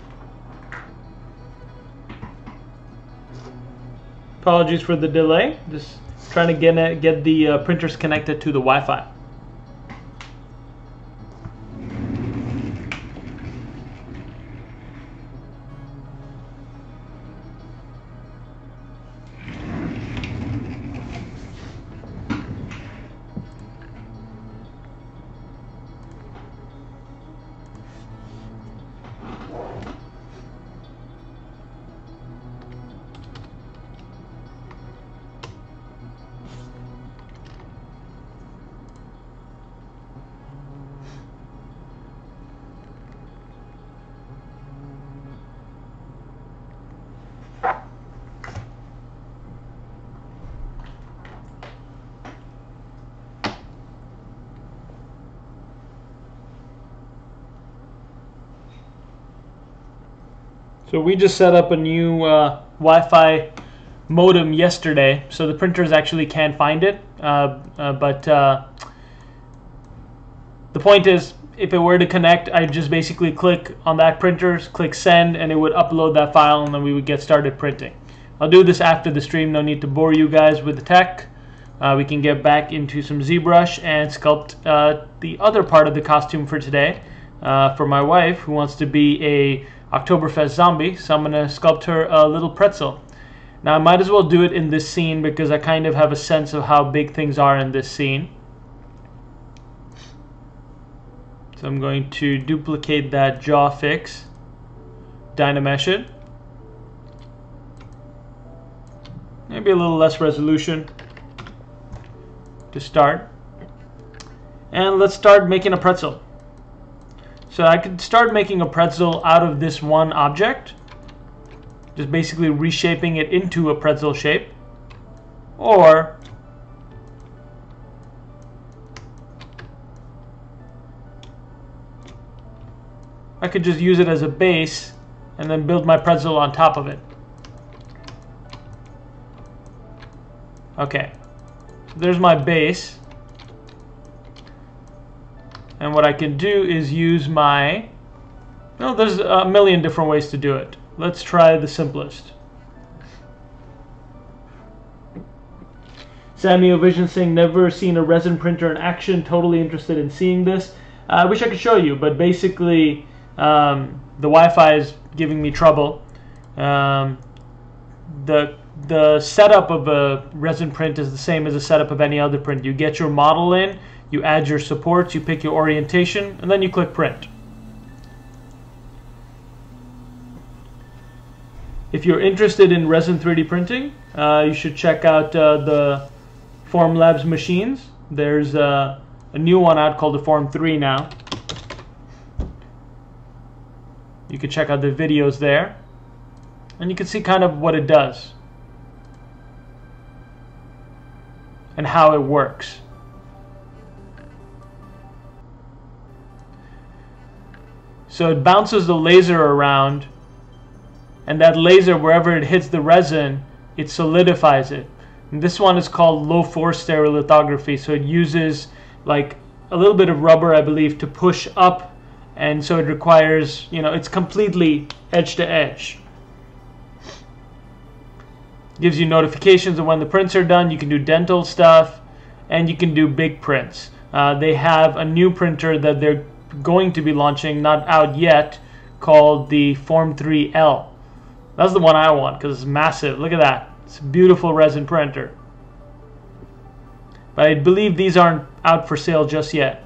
Apologies for the delay. Just trying to get get the uh, printers connected to the Wi-Fi. So we just set up a new uh, Wi-Fi modem yesterday, so the printers actually can't find it. Uh, uh, but uh, the point is, if it were to connect, I'd just basically click on that printers, click send, and it would upload that file, and then we would get started printing. I'll do this after the stream. No need to bore you guys with the tech. Uh, we can get back into some ZBrush and sculpt uh, the other part of the costume for today. for my wife, who wants to be a Oktoberfest zombie, so I'm going to sculpt her a little pretzel. Now I might as well do it in this scene because I kind of have a sense of how big things are in this scene. So I'm going to duplicate that jaw fix. Dynamesh it. Maybe a little less resolution to start. And let's start making a pretzel. So I could start making a pretzel out of this one object. Just basically reshaping it into a pretzel shape. Or I could just use it as a base and then build my pretzel on top of it. Okay, there's my base. And what I can do is use my, no, there's a million different ways to do it. Let's try the simplest. Samuel Vision saying, never seen a resin printer in action, totally interested in seeing this. Uh, I wish I could show you, but basically um, the Wi-Fi is giving me trouble. Um, the the setup of a resin print is the same as the setup of any other print. You get your model in, you add your supports, you pick your orientation, and then you click print. If you're interested in resin 3D printing, uh, you should check out uh, the Formlabs machines. There's uh, a new one out called the Form 3 now. You can check out the videos there. And you can see kind of what it does. And how it works. So it bounces the laser around and that laser wherever it hits the resin it solidifies it. And this one is called low force stereolithography. So it uses like a little bit of rubber I believe to push up and so it requires you know it's completely edge to edge. Gives you notifications of when the prints are done. You can do dental stuff and you can do big prints. Uh, they have a new printer that they're going to be launching not out yet called the form 3l that's the one I want because it's massive. Look at that. It's a beautiful resin printer. But I believe these aren't out for sale just yet.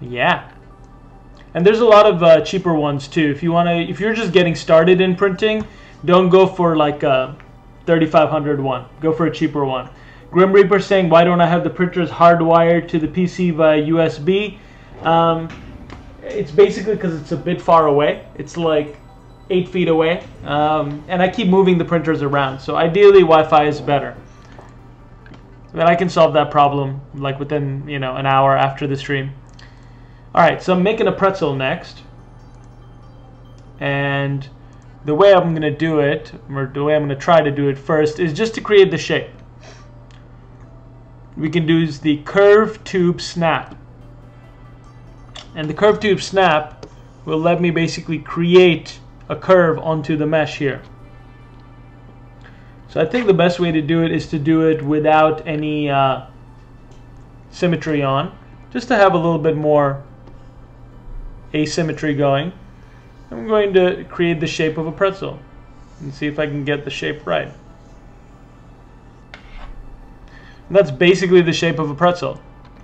Yeah. And there's a lot of uh, cheaper ones too. If you want to, if you're just getting started in printing, don't go for like a 3500 one. Go for a cheaper one. Grim Reaper saying, why don't I have the printers hardwired to the PC via USB? Um, it's basically because it's a bit far away. It's like eight feet away. Um, and I keep moving the printers around. So ideally Wi-Fi is better. But I can solve that problem like within, you know, an hour after the stream. Alright, so I'm making a pretzel next. And the way I'm going to do it, or the way I'm going to try to do it first, is just to create the shape we can use the curve tube snap. And the curve tube snap will let me basically create a curve onto the mesh here. So I think the best way to do it is to do it without any uh, symmetry on, just to have a little bit more asymmetry going. I'm going to create the shape of a pretzel and see if I can get the shape right. And that's basically the shape of a pretzel,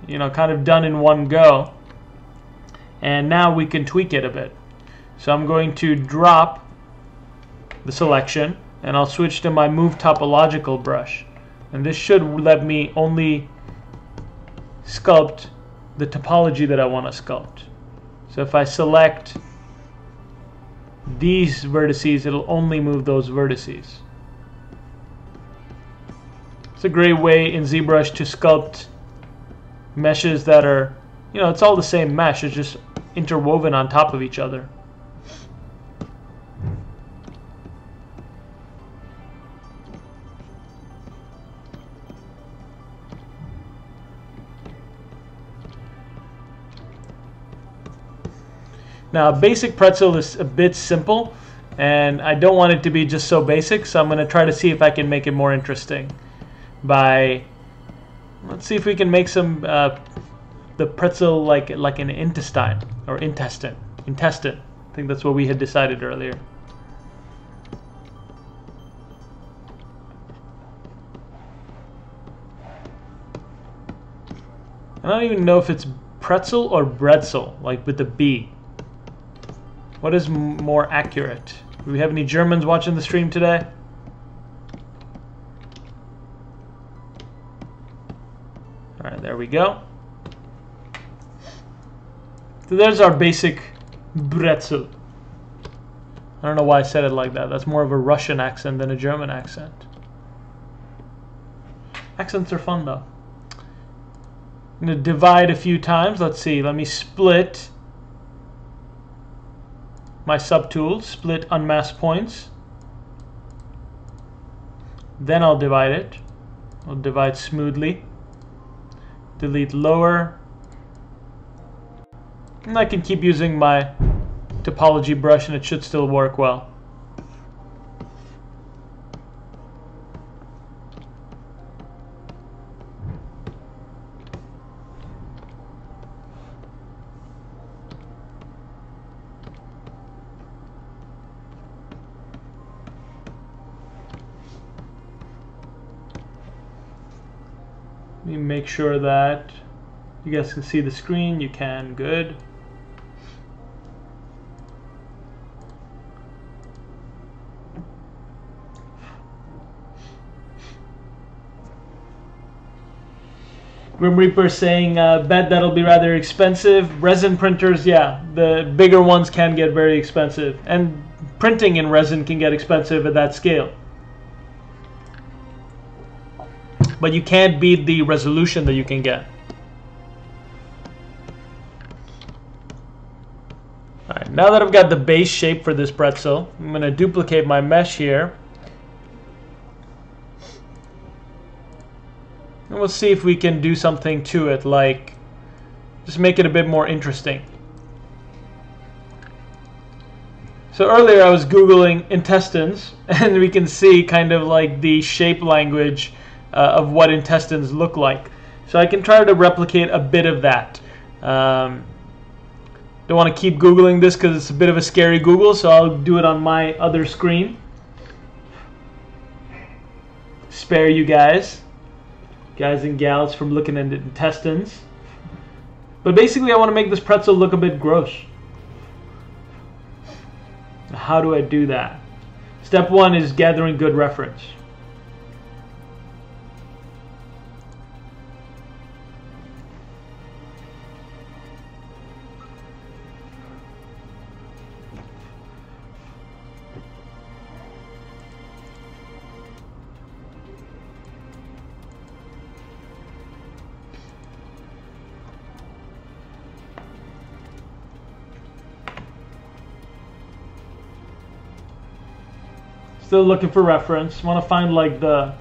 you know, kind of done in one go. And now we can tweak it a bit. So I'm going to drop the selection and I'll switch to my move topological brush. And this should let me only sculpt the topology that I want to sculpt. So if I select these vertices, it'll only move those vertices. It's a great way in ZBrush to sculpt meshes that are, you know, it's all the same mesh, it's just interwoven on top of each other. Now, basic pretzel is a bit simple, and I don't want it to be just so basic, so I'm going to try to see if I can make it more interesting by let's see if we can make some uh, the pretzel like like an intestine or intestine intestine I think that's what we had decided earlier I don't even know if it's pretzel or bretzel, like with the B. What is more accurate? Do we have any Germans watching the stream today? Alright, there we go. So there's our basic bretzel. I don't know why I said it like that. That's more of a Russian accent than a German accent. Accents are fun though. I'm to divide a few times. Let's see. Let me split my subtool, split unmasked points. Then I'll divide it. I'll divide smoothly. Delete lower. And I can keep using my topology brush and it should still work well. Make sure that you guys can see the screen. You can, good. Grim Reaper saying, uh, bet that'll be rather expensive. Resin printers, yeah, the bigger ones can get very expensive. And printing in resin can get expensive at that scale. But you can't beat the resolution that you can get. Alright, now that I've got the base shape for this pretzel, I'm going to duplicate my mesh here. And we'll see if we can do something to it, like just make it a bit more interesting. So earlier I was Googling intestines, and we can see kind of like the shape language uh, of what intestines look like. So I can try to replicate a bit of that. Um, don't want to keep Googling this because it's a bit of a scary Google, so I'll do it on my other screen. Spare you guys guys and gals from looking at intestines. But basically I want to make this pretzel look a bit gross. How do I do that? Step one is gathering good reference. Still looking for reference. Want to find like the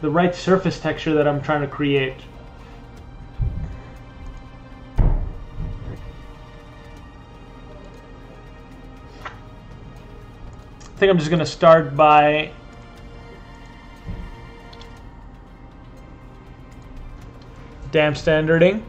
the right surface texture that I'm trying to create. I think I'm just going to start by dam standarding.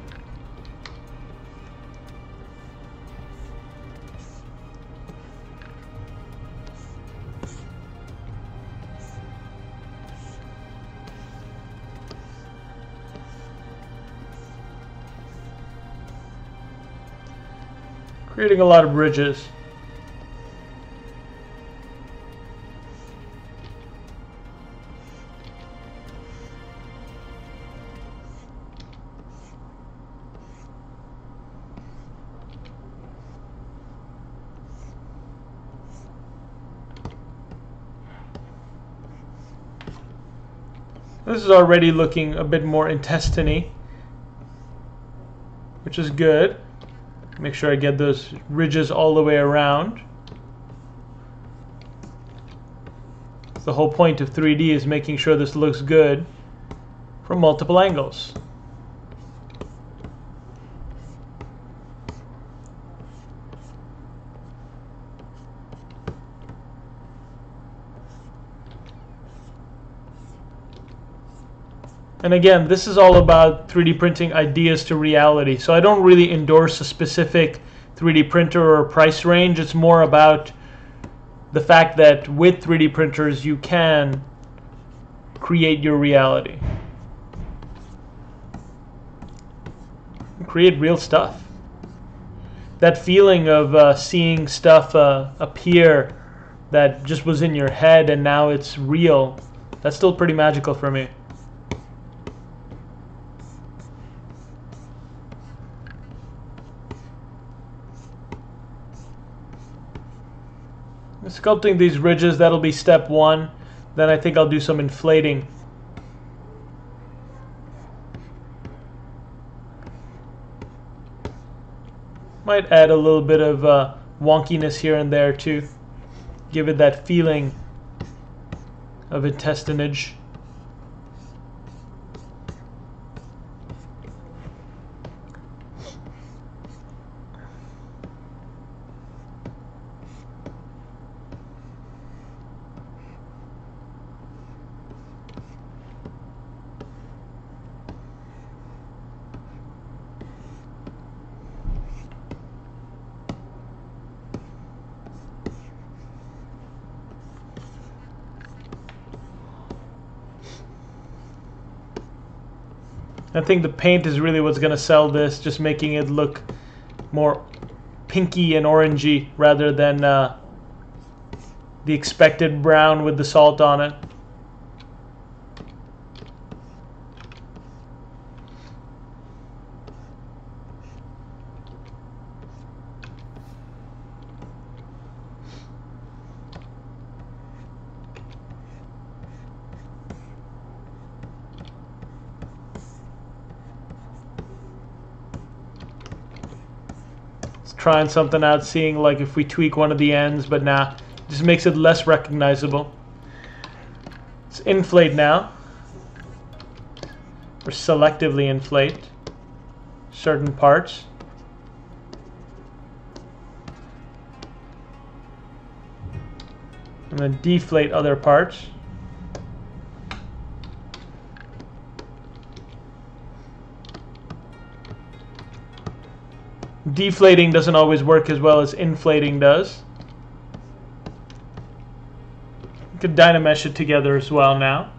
Creating a lot of bridges. This is already looking a bit more intestiny, which is good. Make sure I get those ridges all the way around. The whole point of 3D is making sure this looks good from multiple angles. And again, this is all about 3D printing ideas to reality. So I don't really endorse a specific 3D printer or price range. It's more about the fact that with 3D printers you can create your reality. create real stuff. That feeling of uh, seeing stuff uh, appear that just was in your head and now it's real, that's still pretty magical for me. Sculpting these ridges, that'll be step one. Then I think I'll do some inflating. Might add a little bit of uh, wonkiness here and there too. Give it that feeling of intestinage. I think the paint is really what's going to sell this, just making it look more pinky and orangey rather than uh, the expected brown with the salt on it. Trying something out, seeing like if we tweak one of the ends, but nah, just makes it less recognizable. Let's inflate now. Or selectively inflate certain parts. And then deflate other parts. Deflating doesn't always work as well as inflating does. You could dynamesh it together as well now.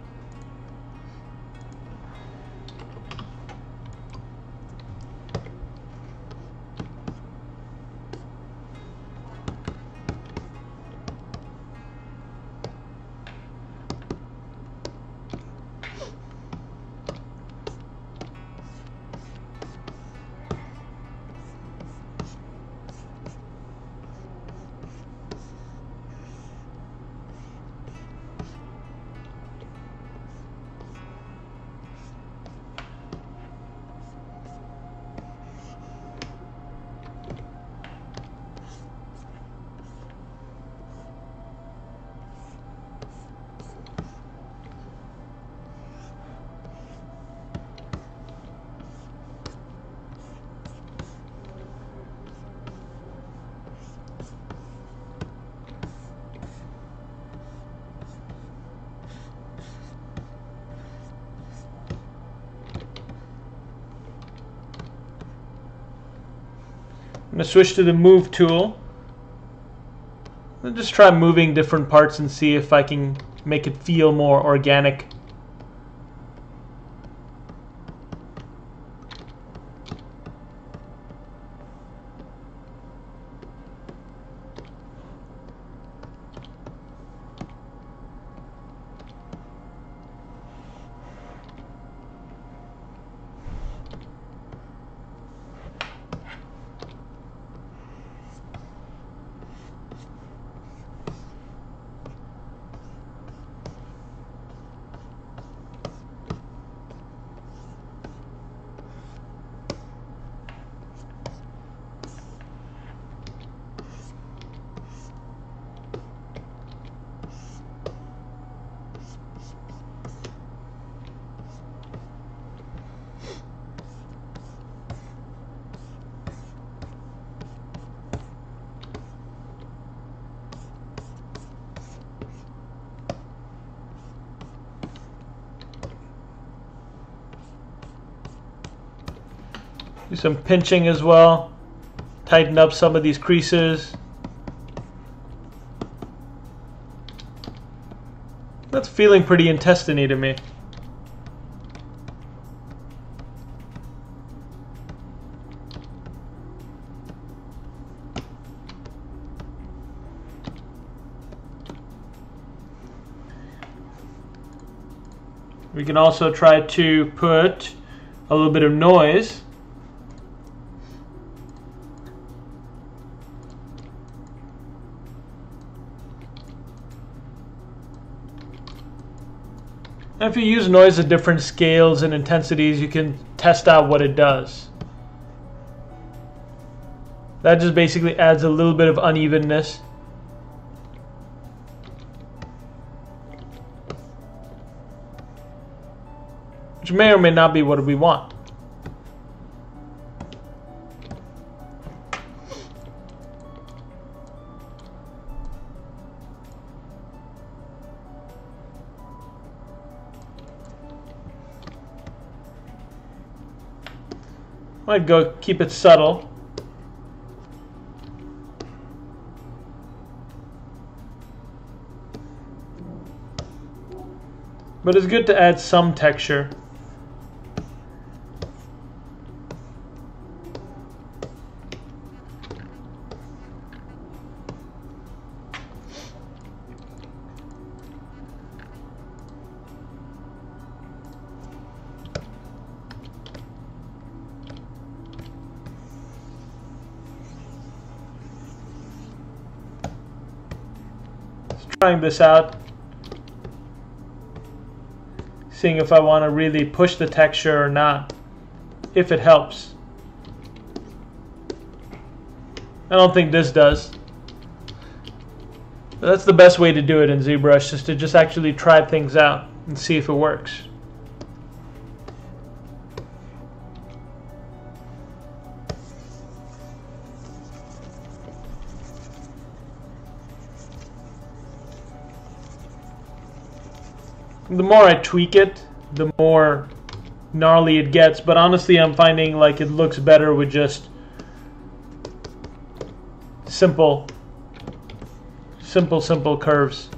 Switch to the move tool. And just try moving different parts and see if I can make it feel more organic. some pinching as well. Tighten up some of these creases. That's feeling pretty intestiny to me. We can also try to put a little bit of noise And if you use noise at different scales and intensities, you can test out what it does. That just basically adds a little bit of unevenness. Which may or may not be what we want. Might go keep it subtle. But it's good to add some texture. This out. Seeing if I want to really push the texture or not if it helps. I don't think this does. That's the best way to do it in ZBrush is to just actually try things out and see if it works more I tweak it, the more gnarly it gets. But honestly, I'm finding like it looks better with just simple, simple, simple curves.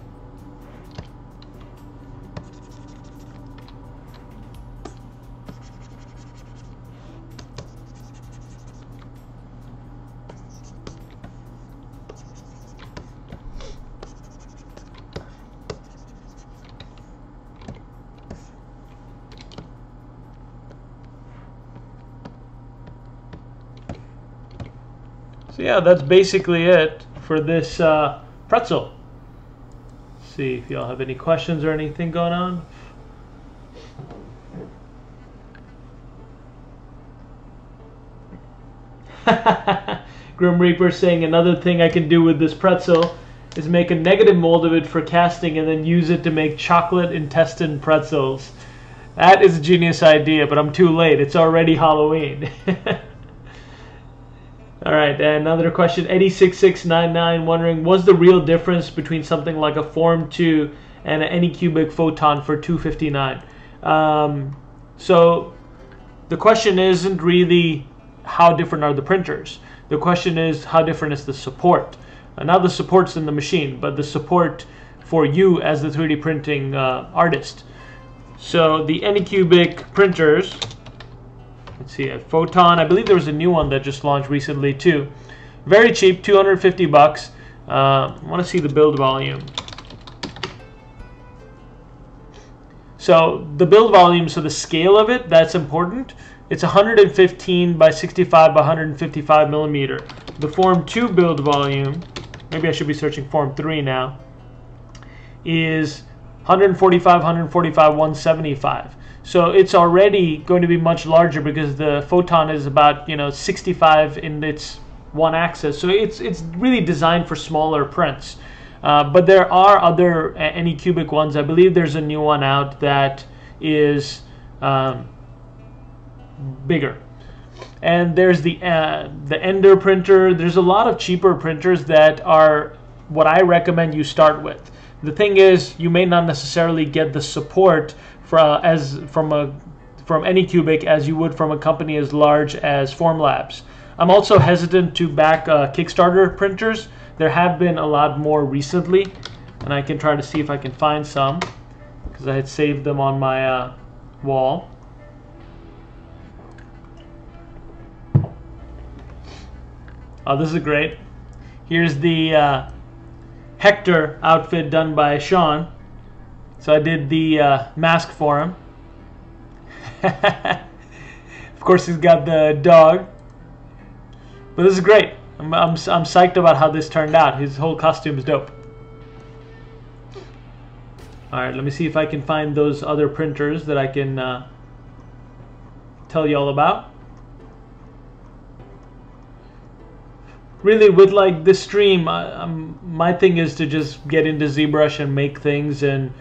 Yeah, that's basically it for this uh, pretzel. Let's see if y'all have any questions or anything going on. Grim Reaper saying another thing I can do with this pretzel is make a negative mold of it for casting and then use it to make chocolate intestine pretzels. That is a genius idea, but I'm too late. It's already Halloween. All right, another question. Eddie6699 wondering, was the real difference between something like a Form 2 and an Anycubic Photon for 259? Um, so the question isn't really how different are the printers. The question is how different is the support. Uh, the support's in the machine, but the support for you as the 3D printing uh, artist. So the Anycubic printers Let's see, a Photon. I believe there was a new one that just launched recently too. Very cheap, 250 bucks. Uh, I want to see the build volume. So the build volume, so the scale of it, that's important. It's 115 by 65 by 155 millimeter. The Form 2 build volume, maybe I should be searching Form 3 now, is 145, 145, 175. So it's already going to be much larger because the photon is about you know 65 in its one axis. So it's it's really designed for smaller prints. Uh, but there are other Anycubic ones. I believe there's a new one out that is um, bigger. And there's the uh, the Ender printer. There's a lot of cheaper printers that are what I recommend you start with. The thing is, you may not necessarily get the support from as from a from Anycubic as you would from a company as large as Formlabs. I'm also hesitant to back uh, Kickstarter printers. There have been a lot more recently, and I can try to see if I can find some because I had saved them on my uh, wall. Oh, this is great. Here's the uh, Hector outfit done by Sean. So I did the uh, mask for him. of course, he's got the dog. But this is great. I'm, I'm, I'm psyched about how this turned out. His whole costume is dope. Alright, let me see if I can find those other printers that I can uh, tell you all about. Really, with like this stream, I, my thing is to just get into ZBrush and make things and,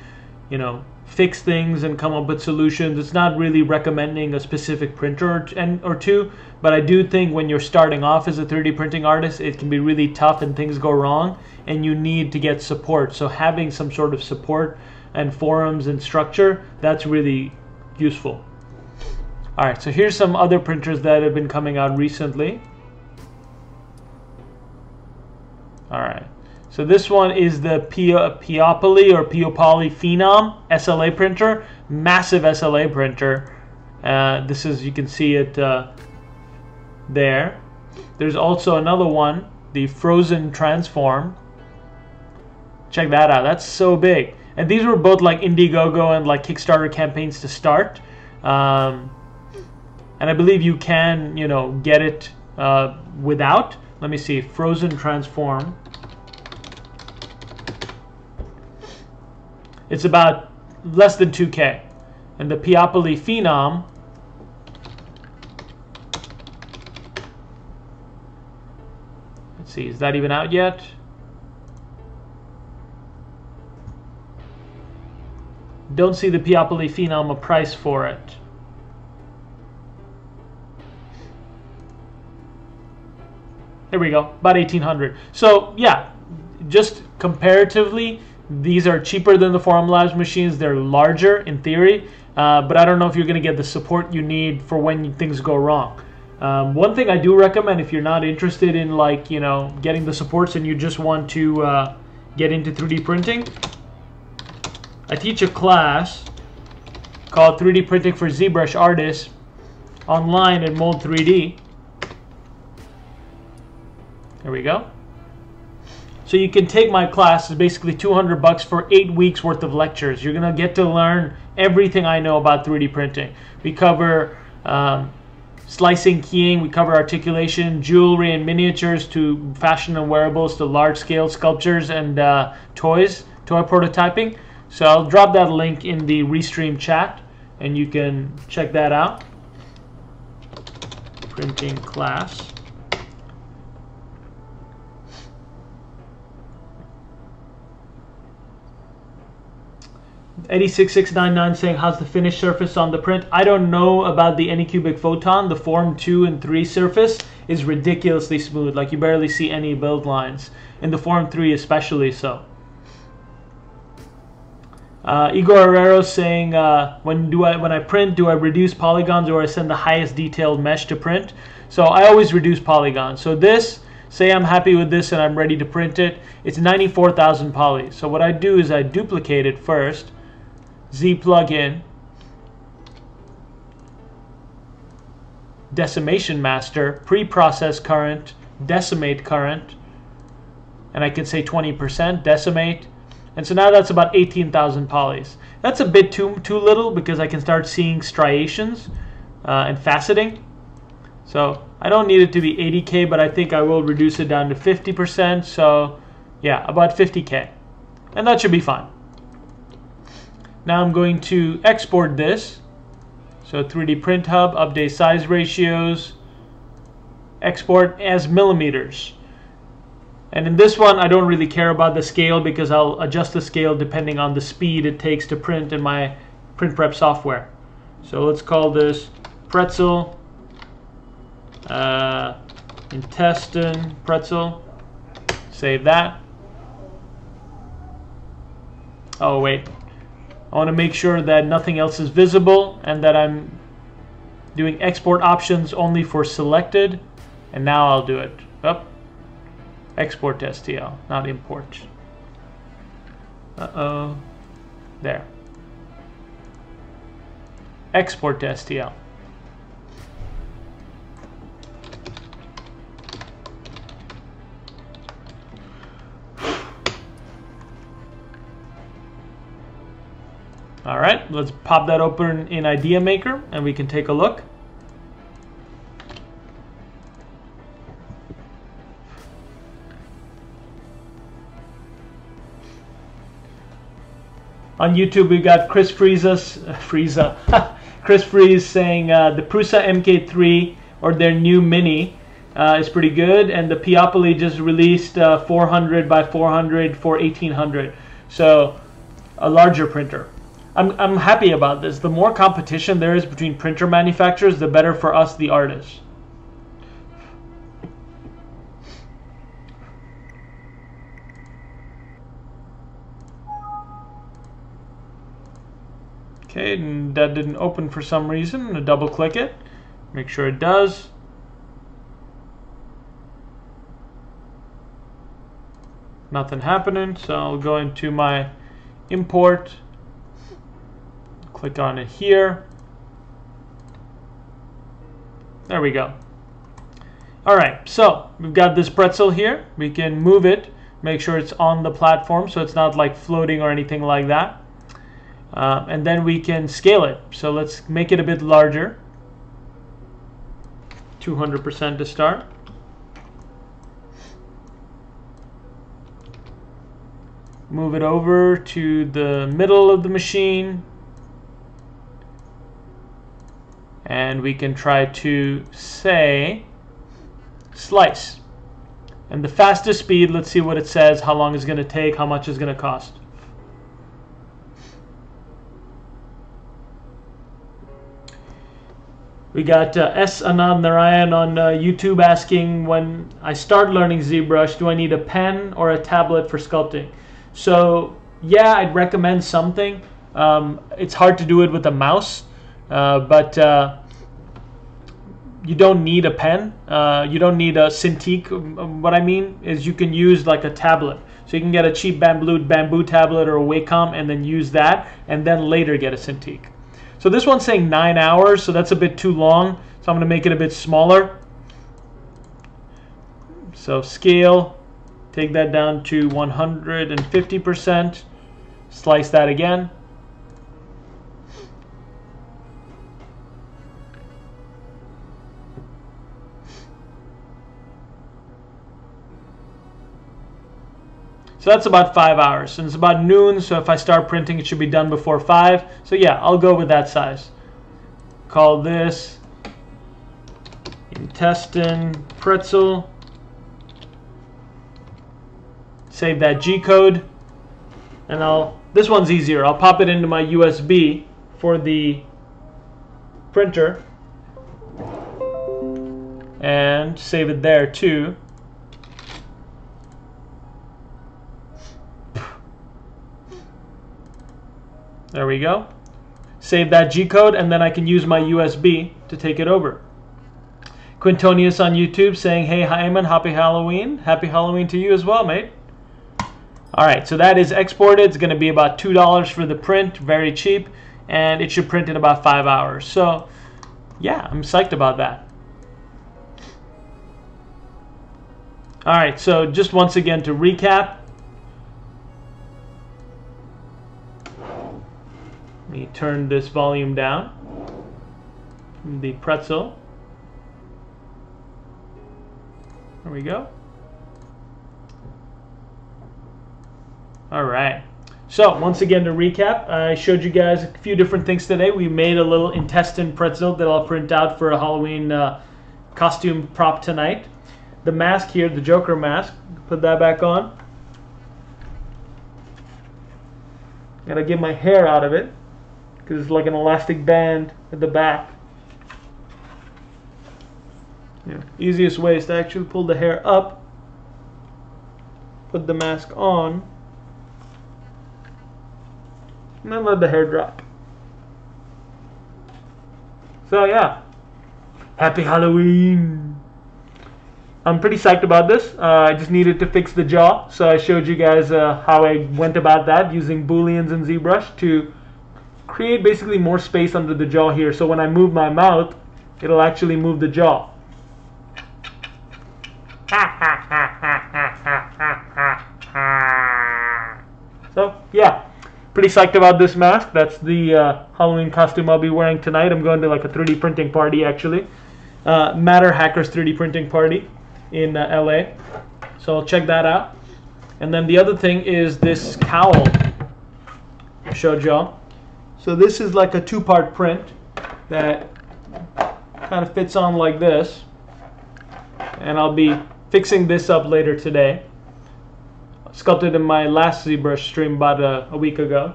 you know, fix things and come up with solutions. It's not really recommending a specific printer or, and, or two, but I do think when you're starting off as a 3D printing artist, it can be really tough and things go wrong and you need to get support. So having some sort of support and forums and structure, that's really useful. All right, so here's some other printers that have been coming out recently. All right, so this one is the Peopoly or Peopoly Phenom SLA printer, massive SLA printer. Uh, this is, you can see it uh, there. There's also another one, the Phrozen Transform. Check that out, that's so big. And these were both like Indiegogo and like Kickstarter campaigns to start. Um, and I believe you can, you know, get it uh, without. Let me see, Phrozen Transform. It's about less than 2K. And the Peopoly Phenom Let's see, is that even out yet? Don't see the Peopoly Phenom a price for it. There we go, about 1800 So yeah, just comparatively, these are cheaper than the Formlabs machines. They're larger in theory, uh, but I don't know if you're going to get the support you need for when things go wrong. Um, one thing I do recommend if you're not interested in like, you know, getting the supports and you just want to uh, get into 3D printing, I teach a class called 3D Printing for ZBrush Artists online at Mold 3D. There we go. So you can take my class. It's basically 200 bucks for eight weeks worth of lectures. You're gonna get to learn everything I know about 3D printing. We cover um, slicing, keying. We cover articulation, jewelry and miniatures to fashion and wearables to large scale sculptures and uh, toys, toy prototyping. So I'll drop that link in the Restream chat and you can check that out. Printing class. Eddie6699 saying, how's the finished surface on the print? I don't know about the Anycubic Photon. The Form 2 and 3 surface is ridiculously smooth. Like you barely see any build lines. In the Form 3 especially so. Uh, Igor Herrero saying, uh, when do I when I print, do I reduce polygons or I send the highest detailed mesh to print? So I always reduce polygons. So this, say I'm happy with this and I'm ready to print it, it's 94,000 poly. So what I do is I duplicate it first, Z plugin, decimation master, pre-process current, decimate current, and I can say 20%, decimate, and so now that's about 18,000 polys. That's a bit too, too little because I can start seeing striations uh, and faceting. So I don't need it to be 80K, but I think I will reduce it down to 50%. So yeah, about 50K. And that should be fine. Now I'm going to export this. So 3D Print Hub, update size ratios, export as millimeters. And in this one, I don't really care about the scale because I'll adjust the scale depending on the speed it takes to print in my print prep software. So let's call this pretzel, uh, intestine pretzel. Save that. Oh wait, I want to make sure that nothing else is visible and that I'm doing export options only for selected. And now I'll do it. Up. Export to STL, not import. Uh-oh. There. Export to STL. All right, let's pop that open in Idea Maker and we can take a look. On YouTube, we got Chris Frieza, Frieza, Chris Freeze saying uh, the Prusa MK3 or their new Mini uh, is pretty good, and the Peopoly just released uh, 400 by 400 for 1800, so a larger printer. I'm, I'm happy about this. The more competition there is between printer manufacturers, the better for us, the artists. Okay, and that didn't open for some reason. I'm going to double click it, make sure it does. Nothing happening, so I'll go into my import, click on it here. There we go. All right, so we've got this pretzel here. We can move it, make sure it's on the platform so it's not like floating or anything like that. Uh, and then we can scale it. So let's make it a bit larger. 200% to start. Move it over to the middle of the machine. And we can try to say slice. And the fastest speed, let's see what it says, how long it's going to take, how much it's going to cost. We got uh, S. Anand Narayan on uh, YouTube asking when I start learning ZBrush, do I need a pen or a tablet for sculpting? So yeah, I'd recommend something. Um, it's hard to do it with a mouse, but uh, you don't need a pen. Uh, you don't need a Cintiq. Um, what I mean is you can use like a tablet. So you can get a cheap bamboo, bamboo tablet or a Wacom and then use that and then later get a Cintiq. So this one's saying nine hours, so that's a bit too long. So I'm going to make it a bit smaller. So scale, take that down to 150%, slice that again. So that's about five hours. And it's about noon, so if I start printing, it should be done before five. So yeah, I'll go with that size. Call this intestine pretzel. Save that G code. And I'll, this one's easier. I'll pop it into my USB for the printer. And save it there too. There we go. Save that G-code and then I can use my USB to take it over. Quintonius on YouTube saying, hey Aiman, happy Halloween. Happy Halloween to you as well, mate. Alright, so that is exported. It's going to be about $2 for the print, very cheap, and it should print in about 5 hours. So, yeah, I'm psyched about that. Alright, so just once again to recap, me turn this volume down. The pretzel. There we go. All right. So once again to recap, I showed you guys a few different things today. We made a little intestine pretzel that I'll print out for a Halloween uh, costume prop tonight. The mask here, the Joker mask, put that back on. Gotta get my hair out of it because it's like an elastic band at the back. Yeah. Easiest way is to actually pull the hair up, put the mask on, and then let the hair drop. So yeah, happy Halloween! I'm pretty psyched about this. Uh, I just needed to fix the jaw, so I showed you guys uh, how I went about that using booleans and ZBrush to create basically more space under the jaw here. So when I move my mouth, it'll actually move the jaw. so yeah, pretty psyched about this mask. That's the uh, Halloween costume I'll be wearing tonight. I'm going to like a 3D printing party actually. Uh, MatterHackers 3D printing party in uh, LA. So check that out. And then the other thing is this cowl I showed y'all. So this is like a two-part print that kind of fits on like this. And I'll be fixing this up later today sculpted in my last ZBrush stream about a, a, week ago.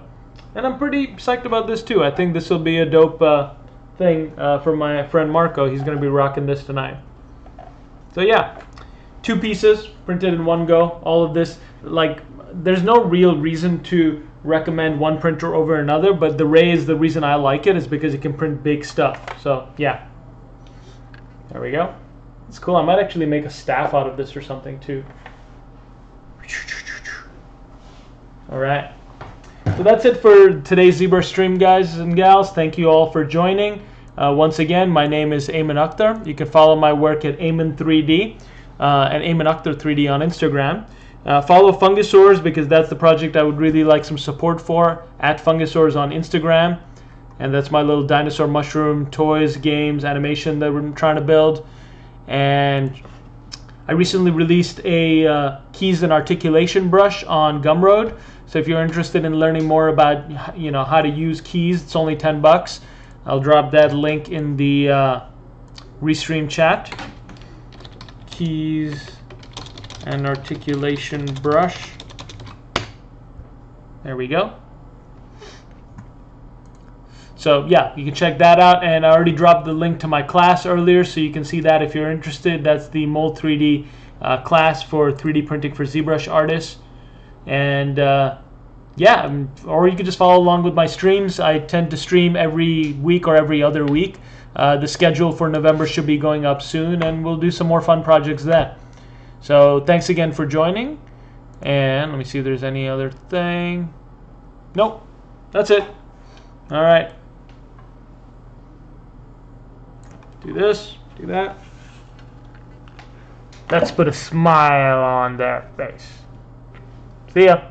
And I'm pretty psyched about this too. I think this will be a dope uh, thing uh, for my friend Marco. He's going to be rocking this tonight. So yeah, two pieces printed in one go. All of this, like, there's no real reason to recommend one printer over another, but the Ray is the reason I like it is because it can print big stuff. So yeah, there we go. It's cool. I might actually make a staff out of this or something too. All right. So that's it for today's ZBrush stream, guys and gals. Thank you all for joining. Uh, once again, my name is Aiman Akhtar. You can follow my work at Aiman3D uh, and Aiman Akhtar 3D on Instagram. Uh, follow Fungusaurs because that's the project I would really like some support for at Fungusaurs on Instagram. And that's my little dinosaur mushroom toys, games, animation that we're trying to build. And I recently released a uh, keys and articulation brush on Gumroad. So if you're interested in learning more about you know how to use keys, it's only 10 bucks. I'll drop that link in the uh, restream chat. Keys and articulation brush. There we go. So yeah, you can check that out. And I already dropped the link to my class earlier, so you can see that if you're interested. That's the Mold 3D uh, class for 3D printing for ZBrush artists and uh, yeah, or you can just follow along with my streams. I tend to stream every week or every other week. Uh, the schedule for November should be going up soon, and we'll do some more fun projects then. So thanks again for joining, and let me see if there's any other thing. Nope, that's it. All right. Do this, do that. Let's put a smile on their face. See ya.